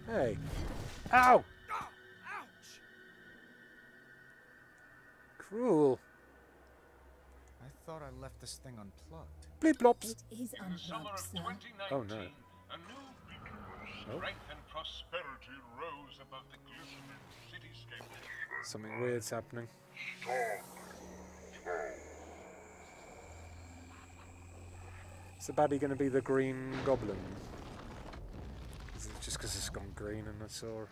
Hey. Ow! oh Cruel. I thought I left this thing unplugged. Bleep blops. It is unplugged, sir. Oh no. A new beacon of Oh. strength and prosperity rose above the glistening cityscape. Something weird's happening. Is the baddie going to be the Green Goblin? Is it just because it's gone green and I saw...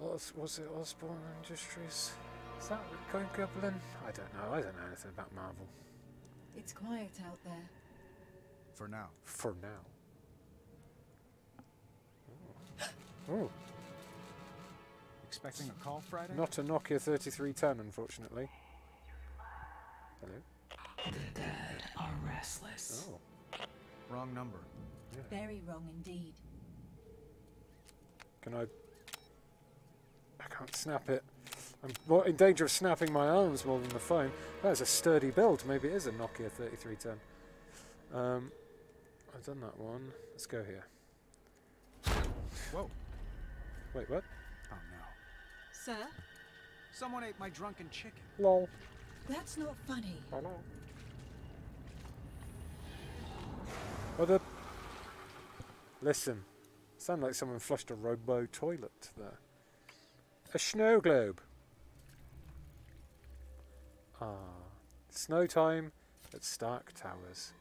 Was, was it Osborn Industries? Is that the Green Goblin? I don't know. I don't know anything about Marvel. It's quiet out there. For now. For now. Oh, Expecting a call Friday? not a Nokia 3310, unfortunately. Hello? The dead are restless. Oh. Wrong number. Very wrong indeed. Can I... I can't snap it. I'm more in danger of snapping my arms more than the phone. That's a sturdy build. Maybe it is a Nokia 3310. Um, I've done that one. Let's go here. Whoa. Wait, what? Oh no. Sir? Someone ate my drunken chicken. Lol. That's not funny. Hello. What the... Listen. Sound like someone flushed a robo toilet there. A snow globe. Ah. Snow time at Stark Towers.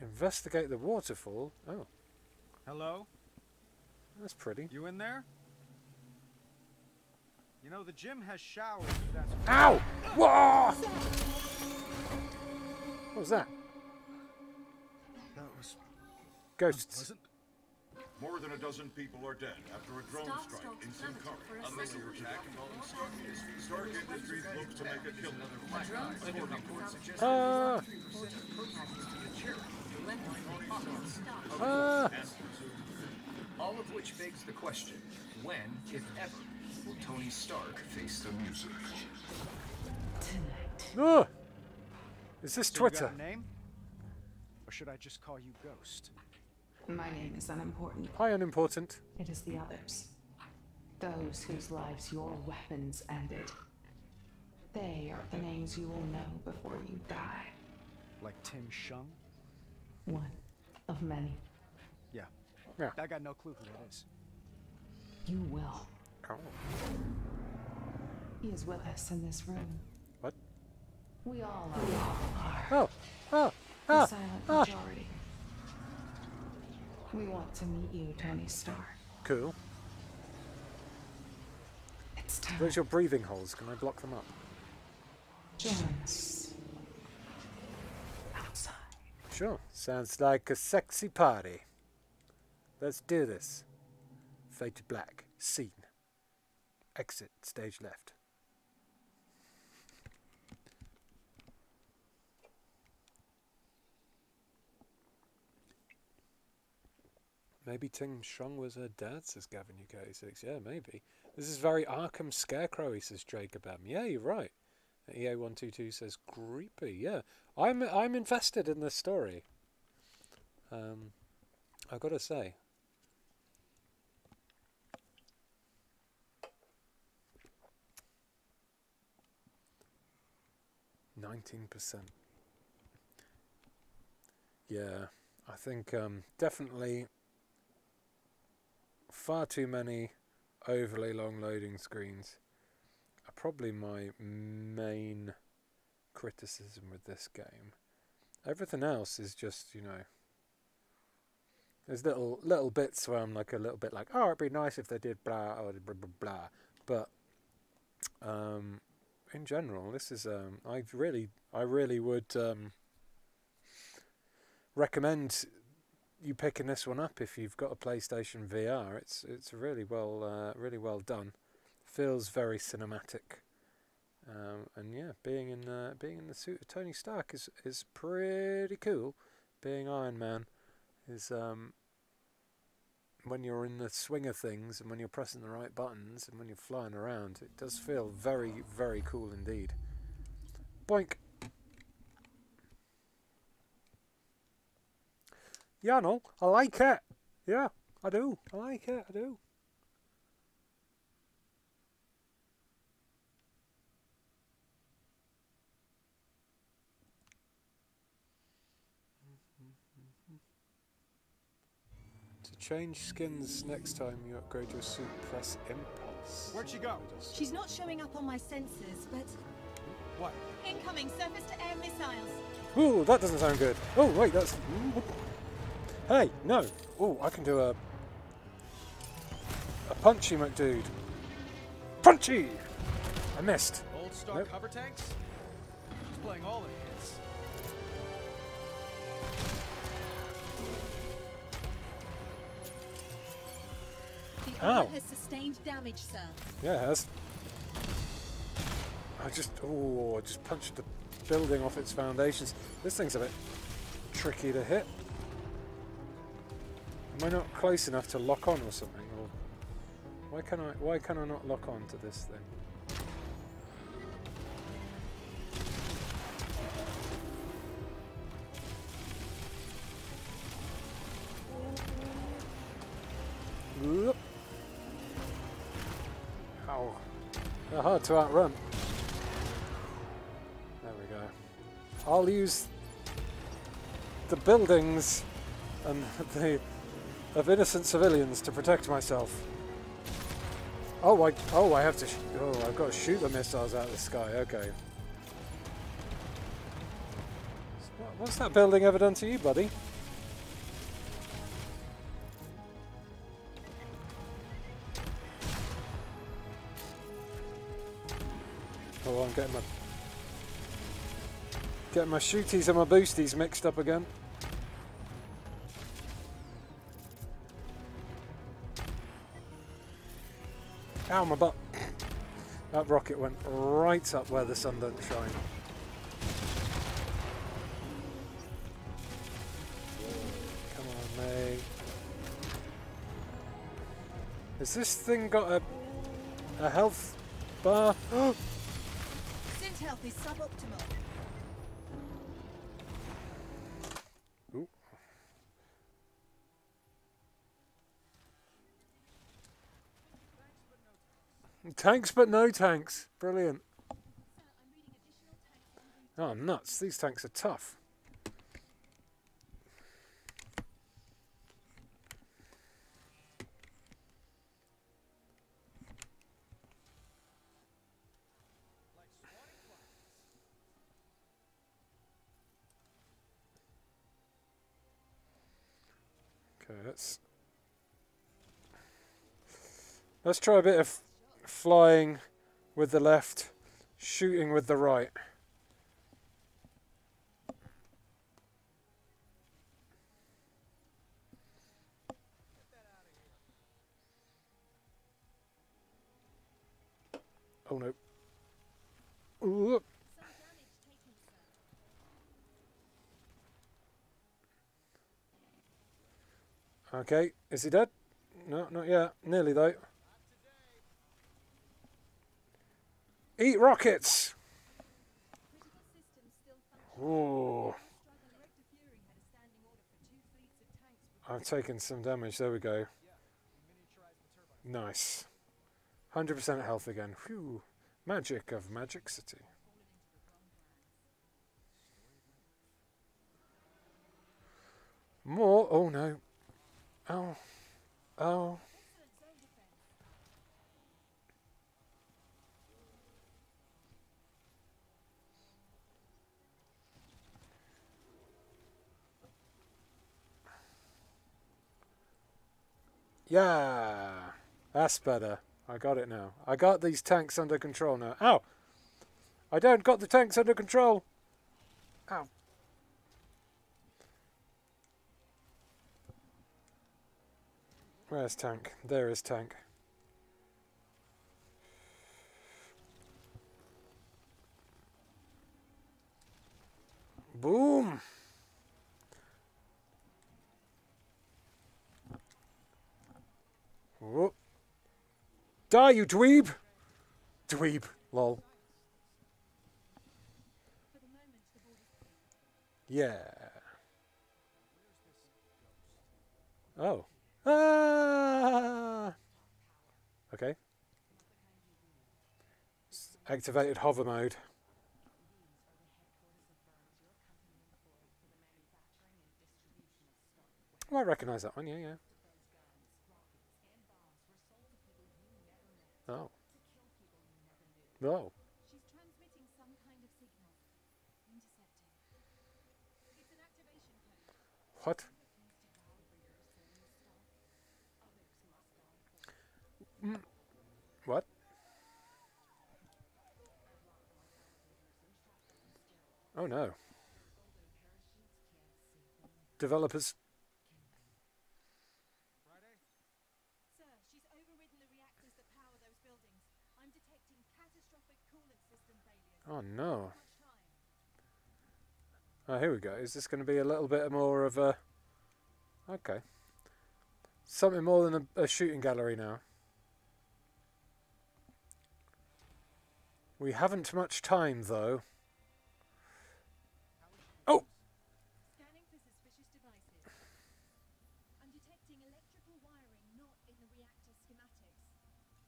Investigate the waterfall. Oh, Hello? that's pretty. You in there? You know, the gym has showers, that's... Ow! Whoa! What was that? That was... Ghosts. More than a dozen people are dead after a drone Stop, strike in stop it Sincari. for a A missile second. attack involving Stark Industries. Stark Industries looks to make a killing. Ah! Ah! All of which begs the question, when, if ever, will Tony Stark face the music? Oh! Is this So you Twitter? got a name? Or should I just call you Ghost? My name is unimportant. Hi, unimportant. It is the others. Those whose lives your weapons ended. They are the names you will know before you die. Like Tim Shung? One of many. Yeah. Yeah. I got no clue who that is. You will. Oh. He is with us in this room. What? We all oh. are. Oh! Oh! The Ah! silent Ah! majority. We want to meet you, Tony Stark. Cool. It's time. Those your breathing holes. Can I block them up? Join us. Outside. Sure. Sounds like a sexy party. Let's do this. Fade to black. Scene. Exit. Stage left. Maybe Tim Shung was her dad, says Gavin UK6. Yeah, maybe. This is very Arkham Scarecrow, he says Jacob M. Yeah, you're right. EA122 says creepy. Yeah, I'm I'm invested in this story. Um, I've gotta say. 19%. Yeah, I think um, definitely far too many overly long loading screens are probably my main criticism with this game. Everything else is just, you know, there's little little bits where I'm like a little bit like, oh, it'd be nice if they did blah or blah blah blah. But um, in general, this is um, I really I really would um, recommend you picking this one up if you've got a PlayStation VR. It's it's really well uh, really well done. Feels very cinematic. Um, and yeah, being in being in the suit of Tony Stark is is pretty cool. Being Iron Man is um, when you're in the swing of things and when you're pressing the right buttons and when you're flying around, it does feel very very cool indeed. Boink. Yeah, no, I like it. Yeah, I do. I like it. I do. To change skins next time you upgrade your suit, press impulse. Where'd she go? She's not showing up on my sensors, but What? incoming surface-to-air missiles. Ooh, that doesn't sound good. Oh, wait, that's... Hey, no. Oh, I can do a... A punchy McDude. Punchy! I missed. Old stock Nope. cover tanks? He's playing all the hits. The Ow. armor has sustained damage, sir. Yeah, it has. I just... Oh, I just punched the building off its foundations. This thing's a bit tricky to hit. Am I not close enough to lock on or something? Or why can I why can I not lock on to this thing? Whoop. They're hard to outrun. There we go. I'll use the buildings and the of innocent civilians to protect myself. Oh, I oh I have to. Oh, I've got to shoot the missiles out of the sky. Okay. What's that building ever done to you, buddy? Oh, I'm getting my getting my shooties and my boosties mixed up again. Ow, my butt. That rocket went right up where the sun doesn't shine. Come on, mate. Has this thing got a a health bar? Synth health is suboptimal. Tanks but no tanks. Brilliant. Oh, nuts. These tanks are tough. Okay, let's let's try a bit of flying with the left, shooting with the right. Oh no. Ooh. Okay, is he dead? No, not yet. Nearly though. Eat rockets! Ooh. I've taken some damage. There we go. Nice. 100% health again. Whew. Magic of Magic City. More. Oh no. Oh. Oh. Yeah. That's better. I got it now. I got these tanks under control now. Ow! I don't got the tanks under control. Ow. Where's tank? There is tank. Boom! Whoop. Die, you dweeb! Dweeb. Lol. Yeah. Oh. Ah! Okay. Activated hover mode. I recognise that one, yeah, yeah. Oh. No. She's transmitting some kind of signal. Intercepting. It's an activation code. What? Mm. What? Oh no. Developers. Sir, she's overridden the reactors that power those buildings. I'm detecting catastrophic coolant system failures. Oh no. Oh, here we go. Is this going to be a little bit more of a. Okay. Something more than a, a shooting gallery now. We haven't much time, though. Oh! Scanning for suspicious devices. I'm detecting electrical wiring not in the reactor schematics.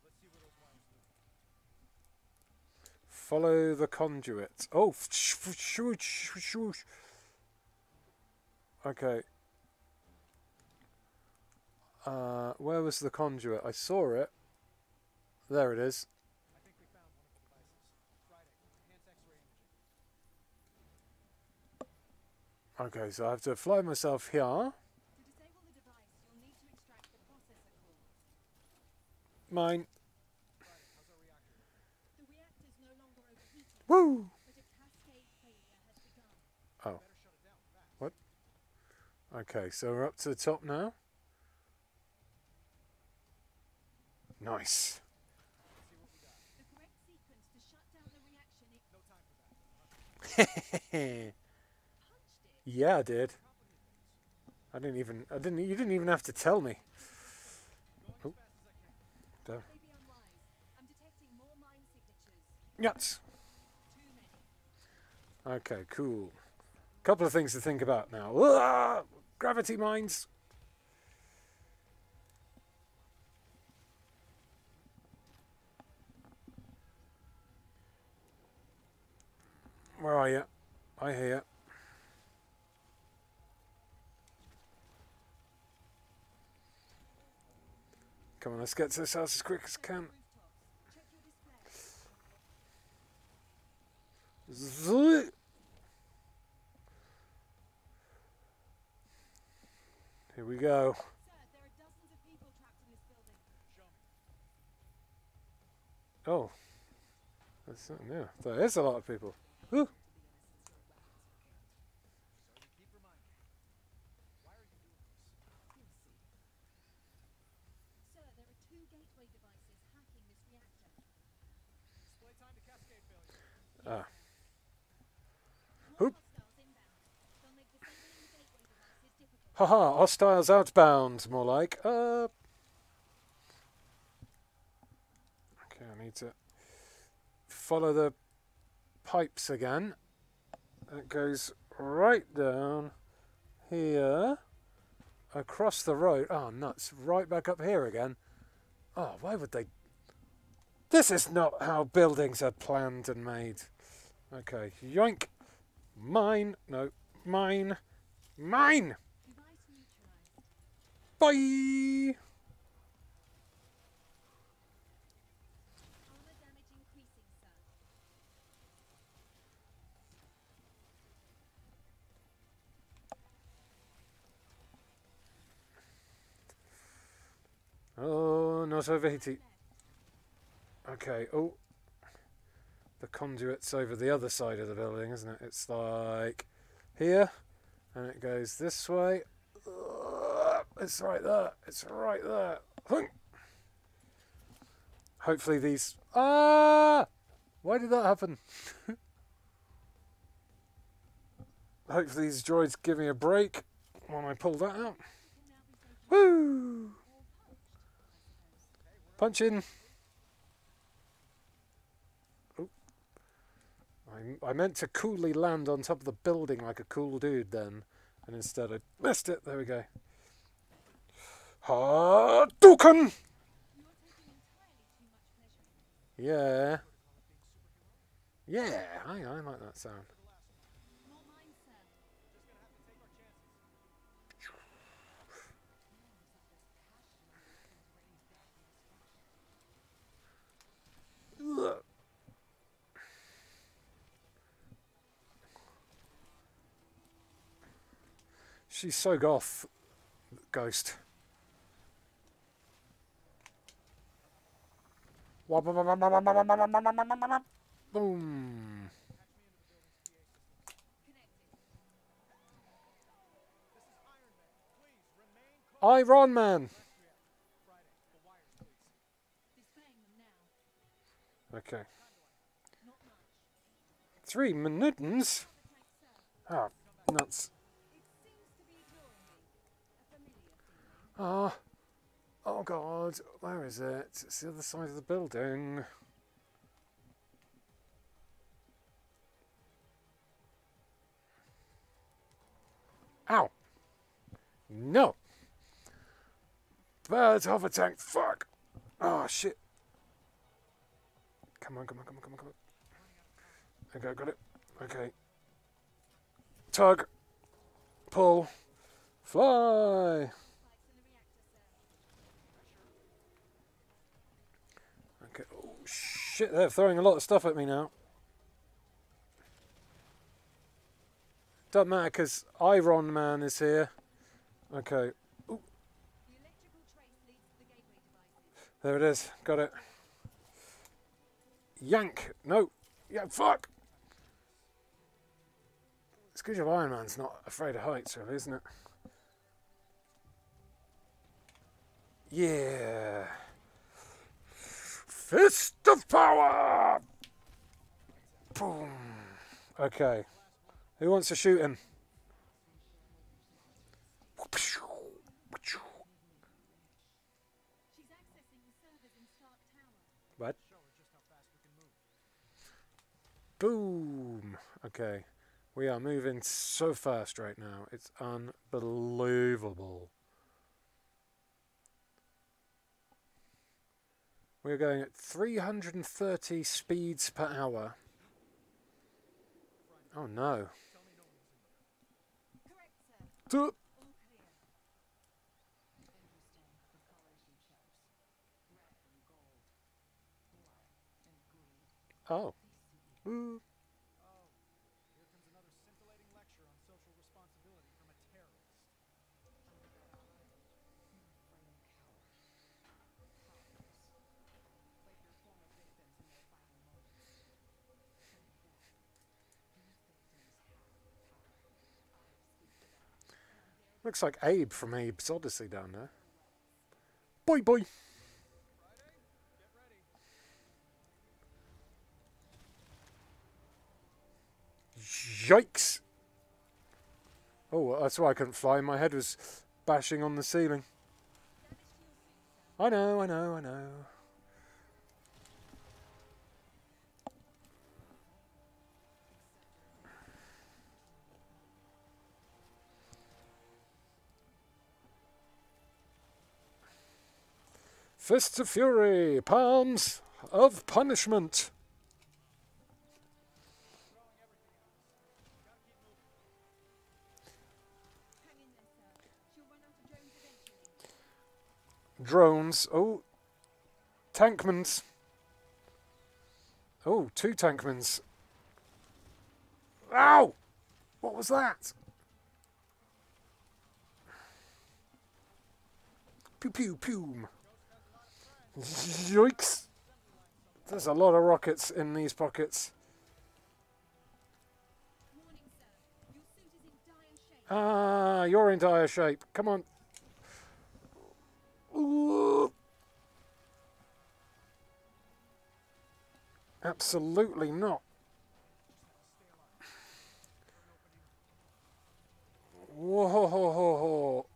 Let's see where those wires lead. Follow the conduit. Oh! Okay. Uh, where was the conduit? I saw it. There it is. I think we found one of the devices. Friday, enhance X-ray imaging. Okay, so I have to fly myself here. To disable the device, you'll need to extract the processor core. Mine. Friday, how's our reactor? The reactor's no longer overheating. Woo! But a cascade failure has begun. Oh. Better shut it down fast. What? Okay, so we're up to the top now. Nice. Let's see what we got. The correct sequence to shut down the reaction. It No time for that. punched it. yeah, I did. I didn't even. I didn't. You didn't even have to tell me. Oh. Okay, cool. Couple of things to think about now. Gravity mines. Where are you? I hear you. Come on, let's get to this house as quick as can. Rooftops. Check your display. Zoe. Here we go. Sir, there are dozens of people trapped in this building. Show me. Oh. That's, something yeah, there is a lot of people. Whew. So you keep reminding me. Why are you doing this? Sir, there are two gateway devices hacking this reactor. Display time to cascade failure. Ah. More Oop. hostiles inbound. They'll make disabling the gateway devices difficult. Haha, hostiles outbound, more like. Uh. Okay, I need to follow the pipes again. That goes right down here, across the road. Oh, nuts. Right back up here again. Oh, why would they? This is not how buildings are planned and made. Okay, yoink. Mine. No, mine. Mine! Bye. Oh, not overheating. Okay, oh. The conduit's over the other side of the building, isn't it? It's like here, and it goes this way. It's right there. It's right there. Hopefully these... Ah! Why did that happen? Hopefully these droids give me a break when I pull that out. Woo! Punch in. Oh. I, I meant to coolly land on top of the building like a cool dude then, and instead I missed it. There we go. Hadouken! Yeah. Yeah, I, I like that sound. Ugh. She's so goth, Ghost. Boom. Iron Man. Okay. Three minutes. Ah, nuts. Ah. Oh Oh, god, where is it? It's the other side of the building. Ow! No! Birds hover tank, fuck! Oh shit. Come on, come on, come on, come on, come on. Okay, got it. Okay. Tug. Pull. Fly! Okay. Oh, shit, they're throwing a lot of stuff at me now. Doesn't matter because Iron Man is here. Okay. There it is. Got it. Yank. No. Yeah, fuck. It's good your Iron Man's not afraid of heights, really, isn't it? Yeah. Fist of power! Boom. Okay. Who wants to shoot him? What? Boom. Okay. We are moving so fast right now. It's unbelievable. We're going at 330 speeds per hour. Oh no. Duh. Oh. Ooh. Looks like Abe from Abe's Oddysee down there. Boy, boy. Yikes. Oh, that's why I couldn't fly. My head was bashing on the ceiling. I know, I know, I know. Fists of Fury, Palms of Punishment. drones. Oh, tankmans. Oh, two tankmans. Ow! What was that? Pew pew pew. Yikes! There's a lot of rockets in these pockets. Ah, you're in dire shape. Come on. Ooh. Absolutely not. Whoa.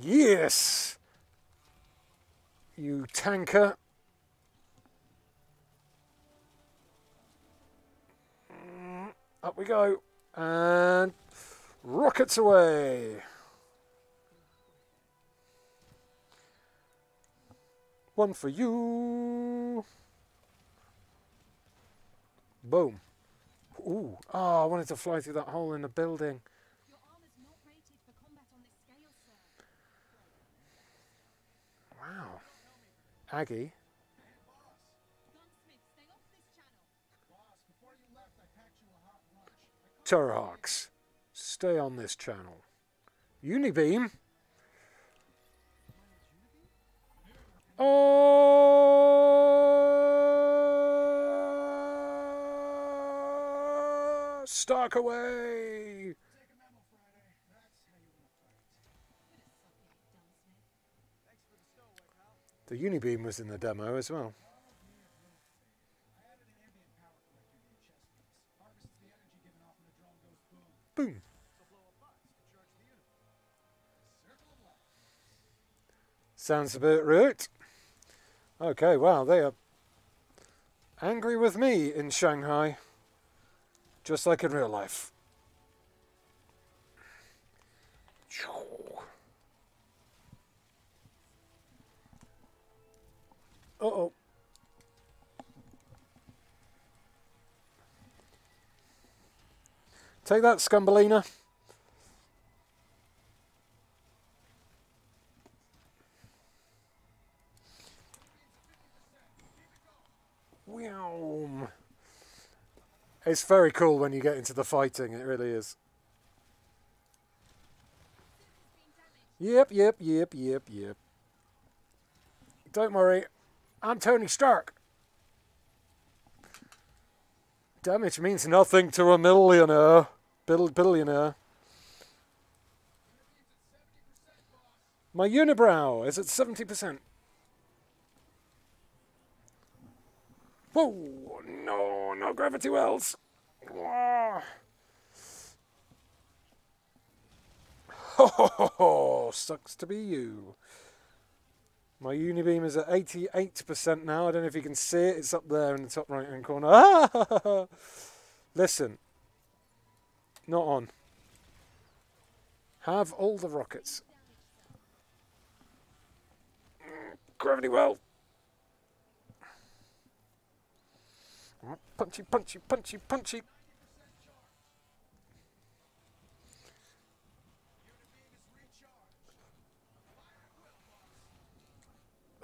Yes. You tanker. Mm, Up we go. And rockets away. One for you. Boom. Ooh. Oh, I wanted to fly through that hole in the building. Wow. Aggie. Terrorhawks, stay on this channel. Unibeam. Oh, Stark away. The Unibeam was in the demo as well. Boom. Sounds a bit rude. Okay, wow, they are angry with me in Shanghai, just like in real life. Uh oh. Take that, Scumbelina. Wow. It's very cool when you get into the fighting, it really is. Yep, yep, yep, yep, yep. Don't worry, I'm Tony Stark. Damage means nothing to a millionaire. Bill billionaire. My unibrow is at 70%. Whoa! No, no gravity wells. Ho ho ho ho! Sucks to be you. My unibeam is at 88% now. I don't know if you can see it. It's up there in the top right hand corner. Ah! Listen. Not on. Have all the rockets. Gravity well. Punchy, punchy, punchy, punchy.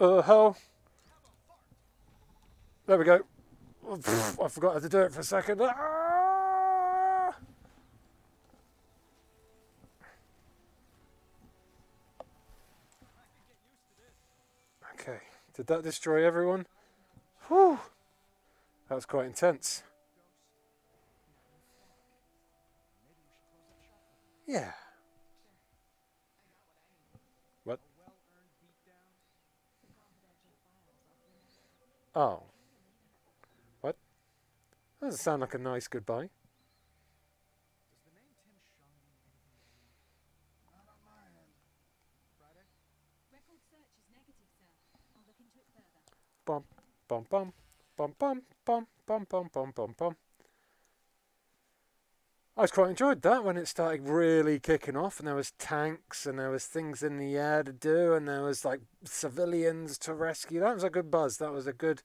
Uh, hell. There we go. I forgot how to do it for a second. Ah! Okay. Did that destroy everyone? Whew. That was quite intense. Yeah. Oh. What? That doesn't sound like a nice goodbye. Bum, bum, bum, bum, bum, bum, bum, bum, bum, bum, bum. I was quite enjoyed that when it started really kicking off, and there was tanks, and there was things in the air to do, and there was like civilians to rescue. That was a good buzz. That was a good,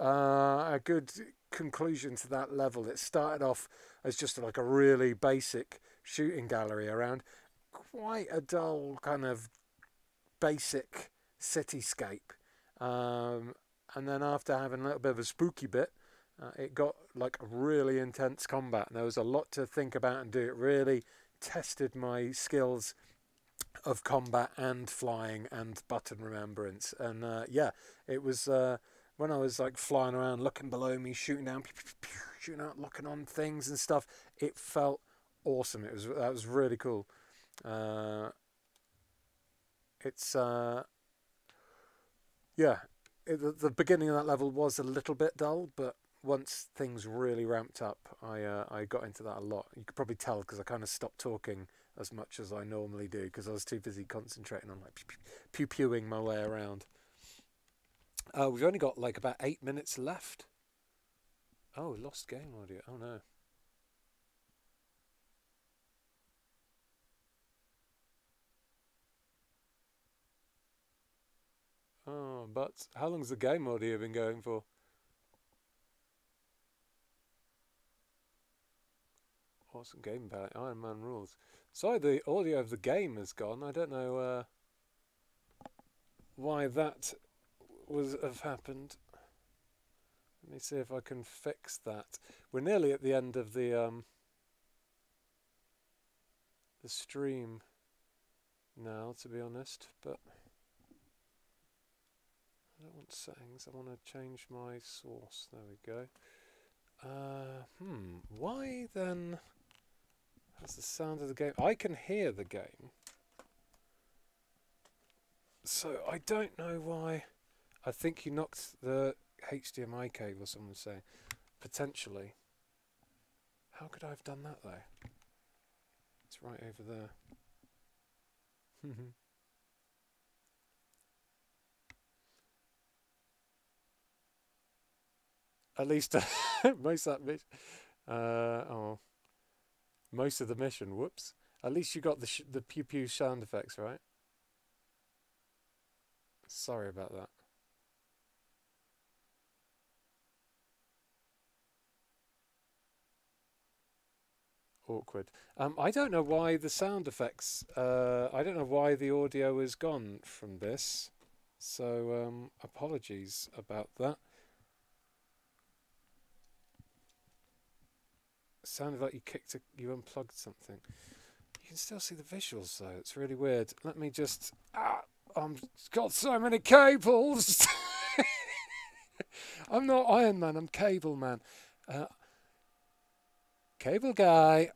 uh, a good conclusion to that level. It started off as just like a really basic shooting gallery around quite a dull kind of basic cityscape. Um, and then after having a little bit of a spooky bit, uh, it got like really intense combat. And there was a lot to think about and do. It really tested my skills of combat and flying and button remembrance. And uh, yeah, it was uh, when I was like flying around, looking below me, shooting down, shooting out, looking on things and stuff. It felt awesome. It was that was really cool. Uh, it's uh, yeah, it, the beginning of that level was a little bit dull, but once things really ramped up, I uh, I got into that a lot. You could probably tell because I kind of stopped talking as much as I normally do because I was too busy concentrating on like pew pewing my way around. Uh, we've only got like about eight minutes left. Oh, lost game audio. Oh no. Oh, but how long's the game audio been going for? Awesome game about Iron Man rules. Sorry, the audio of the game has gone. I don't know uh, why that was have happened. Let me see if I can fix that. We're nearly at the end of the um, the stream now, to be honest, but I don't want settings. I want to change my source. There we go. Uh, hmm. Why then? That's the sound of the game. I can hear the game. So I don't know why. I think you knocked the HDMI cable, someone saying. Potentially. How could I have done that though? It's right over there. At least most of that mission. Uh, oh most of the mission. Whoops. At least you got the the pew pew sound effects right. Sorry about that. Awkward. Um, I don't know why the sound effects. Uh, I don't know why the audio is gone from this. So um, apologies about that. Sounded like you kicked a, you unplugged something. You can still see the visuals though. It's really weird. Let me just. Ah, I've got so many cables. I'm not Iron Man. I'm Cable Man. Uh, cable guy.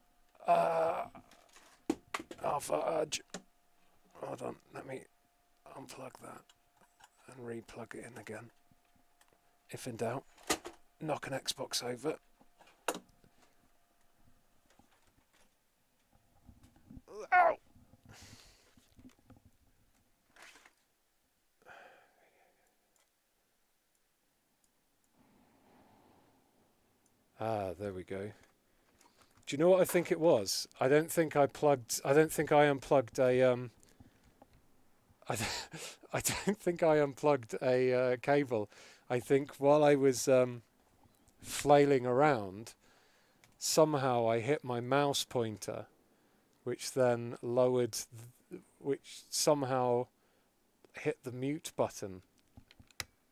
Uh, oh fudge. Hold on. Let me unplug that and replug it in again. If in doubt, knock an Xbox over. Ow! Ah, there we go. Do you know what I think it was? I don't think I plugged. I don't think I unplugged a. Um, I, I don't think I unplugged a uh, cable. I think while I was um, flailing around, somehow I hit my mouse pointer which then lowered, th which somehow hit the mute button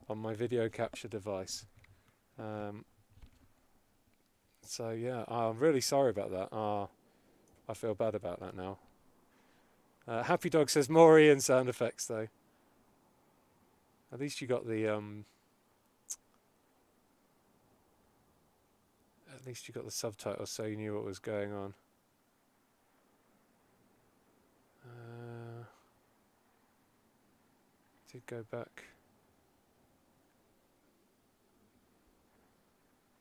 on my video capture device. Um, so yeah, I'm really sorry about that. Ah, I feel bad about that now. Uh, Happy Dog says more Ian sound effects though. At least you got the um. At least you got the subtitles, so you knew what was going on. Did go back.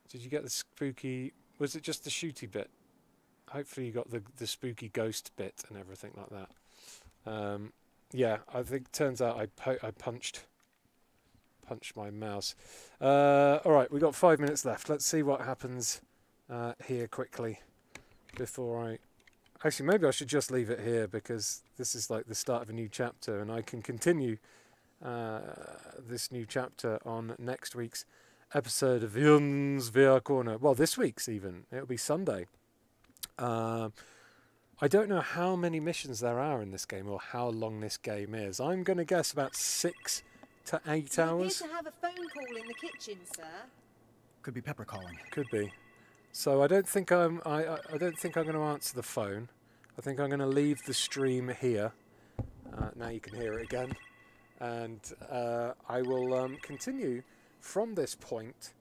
Did you get the spooky? Was it just the shooty bit? Hopefully you got the the spooky ghost bit and everything like that. Um, yeah, I think turns out I I punched punched my mouse. Uh, all right, we got five minutes left. Let's see what happens uh, here quickly before I Actually, maybe I should just leave it here because this is like the start of a new chapter, and I can continue uh, this new chapter on next week's episode of Ian's VR Corner. Well, this week's even. It'll be Sunday. Uh, I don't know how many missions there are in this game or how long this game is. I'm going to guess about six to eight You hours. appear to have a phone call in the kitchen, sir. Could be Pepper calling. Could be. So I don't think I'm. I, I, I don't think I'm going to answer the phone. I think I'm going to leave the stream here. Uh, now you can hear it again, and uh, I will um, continue from this point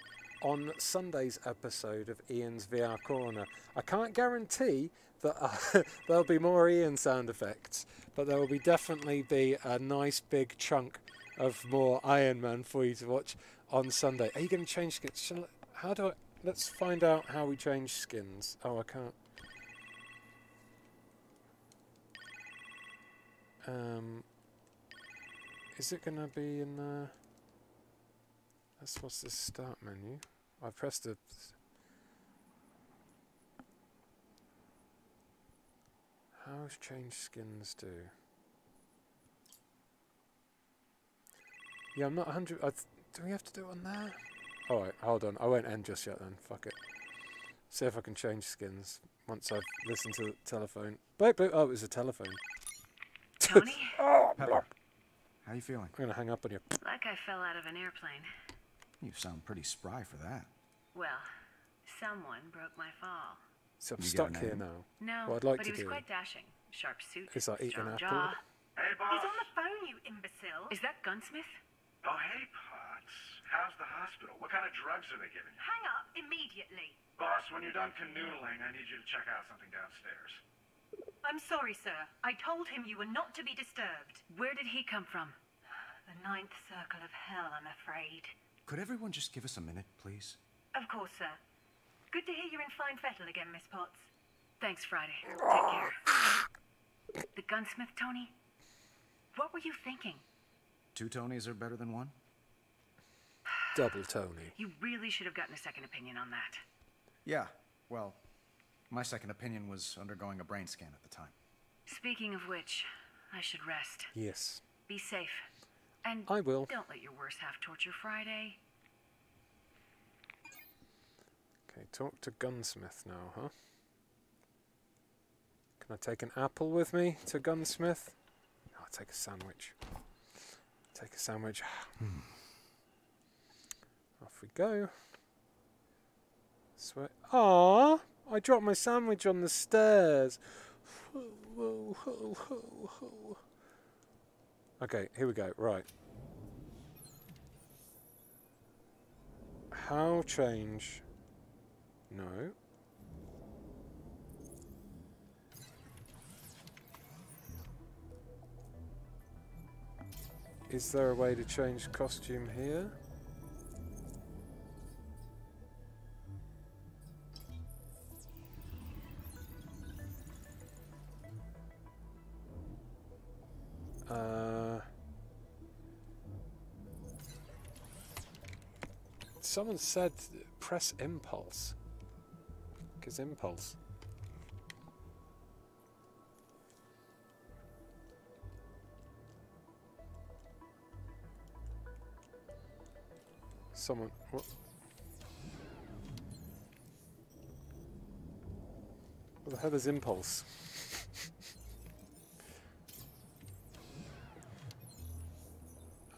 on Sunday's episode of Ian's VR Corner. I can't guarantee that uh, there'll be more Ian sound effects, but there will be definitely be a nice big chunk of more Iron Man for you to watch on Sunday. Are you going to change skins? How do I? Let's find out how we change skins. Oh, I can't. Um, is it going to be in the? That's what's the start menu. I pressed it. How's change skins do? Yeah, I'm not 100. I th- do we have to do it on there? Alright, hold on. I won't end just yet then. Fuck it. See if I can change skins once I've listened to the telephone. Boop, boop. Oh, it was a telephone. Tony? oh, Pepper, how you feeling? I'm going to hang up on you. Like I fell out of an airplane. You sound pretty spry for that. Well, someone broke my fall. So I'm You stuck here now. No, What I'd like but to he was do quite dashing. Sharp suit, is I eat an strong apple. jaw. Hey, boss. He's on the phone, you imbecile. Is that Gunsmith? Oh, hey, Potts. How's the hospital? What kind of drugs are they giving you? Hang up immediately. Boss, when you're done canoodling, I need you to check out something downstairs. I'm sorry, sir. I told him you were not to be disturbed. Where did he come from? The ninth circle of hell, I'm afraid. Could everyone just give us a minute, please? Of course, sir. Good to hear you're in fine fettle again, Miss Potts. Thanks, Friday. Take care. The gunsmith, Tony? What were you thinking? Two Tonys are better than one? Double Tony. You really should have gotten a second opinion on that. Yeah, well, my second opinion was undergoing a brain scan at the time. Speaking of which, I should rest. Yes. Be safe. And I will. Don't let your worst half torture Friday. Okay, talk to Gunsmith now, huh? Can I take an apple with me to Gunsmith? No, I'll take a sandwich. Take a sandwich. Off we go. Sweat. Ah! I dropped my sandwich on the stairs. Okay, here we go. Right. How change? No. Is there a way to change costume here? Uh, someone said press impulse. Because impulse. Someone. What? What the hell is impulse?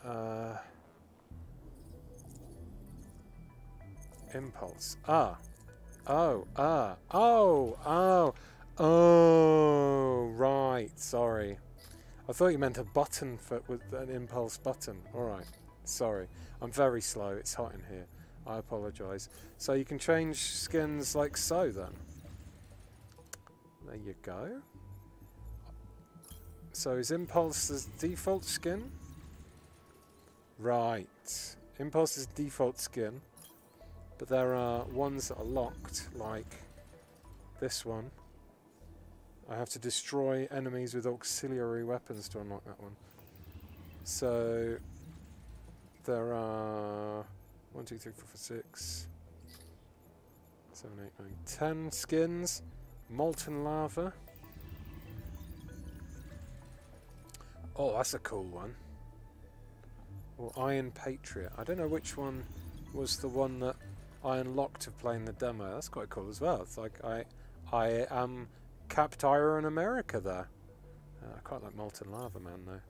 Uh, impulse. Ah. Oh, ah. Oh, oh. Oh, right. Sorry. I thought you meant a button for with an impulse button. All right. Sorry. I'm very slow. It's hot in here. I apologise. So you can change skins like so then. There you go. So is Impulse the default skin? Right. Impulse is default skin. But there are ones that are locked, like this one. I have to destroy enemies with auxiliary weapons to unlock that one. So there are one, two, three, four, five, six, seven, eight, nine, ten skins. Molten lava. Oh, that's a cool one. Or Iron Patriot. I don't know which one was the one that I unlocked of playing the demo. That's quite cool as well. It's like I, I am capped Iron America there. Uh, I quite like Molten Lava Man though.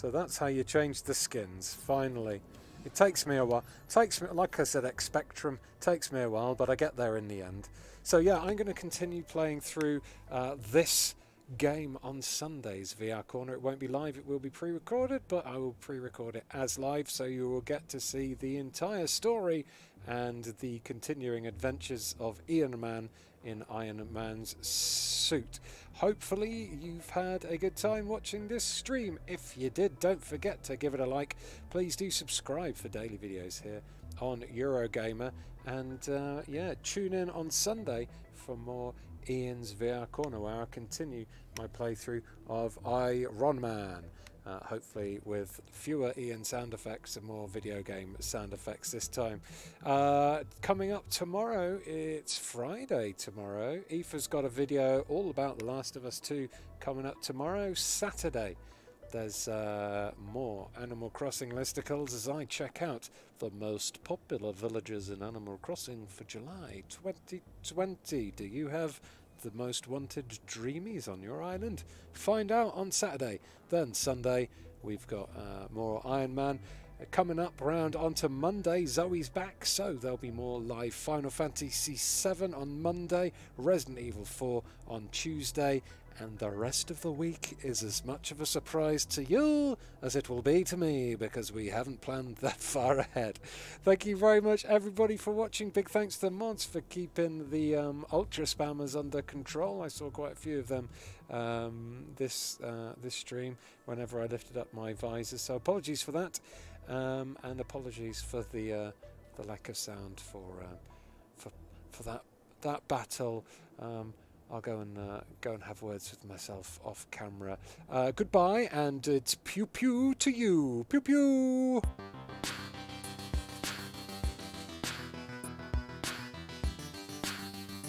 So that's how you change the skins, finally. It takes me a while. Takes me, like I said, X Spectrum takes me a while, but I get there in the end. So yeah, I'm going to continue playing through uh, this game on Sundays VR Corner. It won't be live, it will be pre-recorded, but I will pre-record it as live so you will get to see the entire story and the continuing adventures of Iron Man in Iron Man's suit. Hopefully you've had a good time watching this stream. If you did, don't forget to give it a like. Please do subscribe for daily videos here on Eurogamer and uh, yeah, tune in on Sunday for more Ian's VR Corner where I continue my playthrough of Iron Man. Uh, hopefully with fewer Ian sound effects and more video game sound effects this time. Uh, coming up tomorrow, it's Friday tomorrow. Aoife's got a video all about The Last of Us 2 coming up tomorrow, Saturday. There's uh, more Animal Crossing listicles as I check out the most popular villages in Animal Crossing for July 2020. Do you have the most wanted dreamies on your island? Find out on Saturday. Then Sunday, we've got uh, more Iron Man. Uh, coming up round onto Monday, Zoe's back, so there'll be more live Final Fantasy VII on Monday, Resident Evil 4 on Tuesday, and the rest of the week is as much of a surprise to you as it will be to me because we haven't planned that far ahead. Thank you very much, everybody, for watching. Big thanks to the mods for keeping the um, ultra spammers under control. I saw quite a few of them um, this uh, this stream whenever I lifted up my visors. So apologies for that, um, and apologies for the uh, the lack of sound for uh, for for that that battle. I'll go and uh, go and have words with myself off camera. Uh, goodbye, and it's pew pew to you. Pew pew.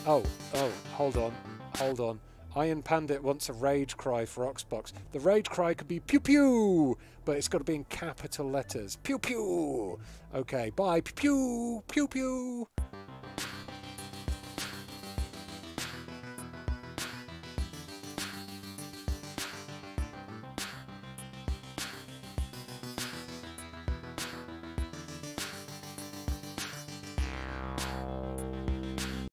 Oh, oh, hold on, hold on. Iron Pandit wants a rage cry for Xbox. The rage cry could be pew pew, but it's got to be in capital letters. Pew pew. Okay, bye. Pew pew. Pew pew.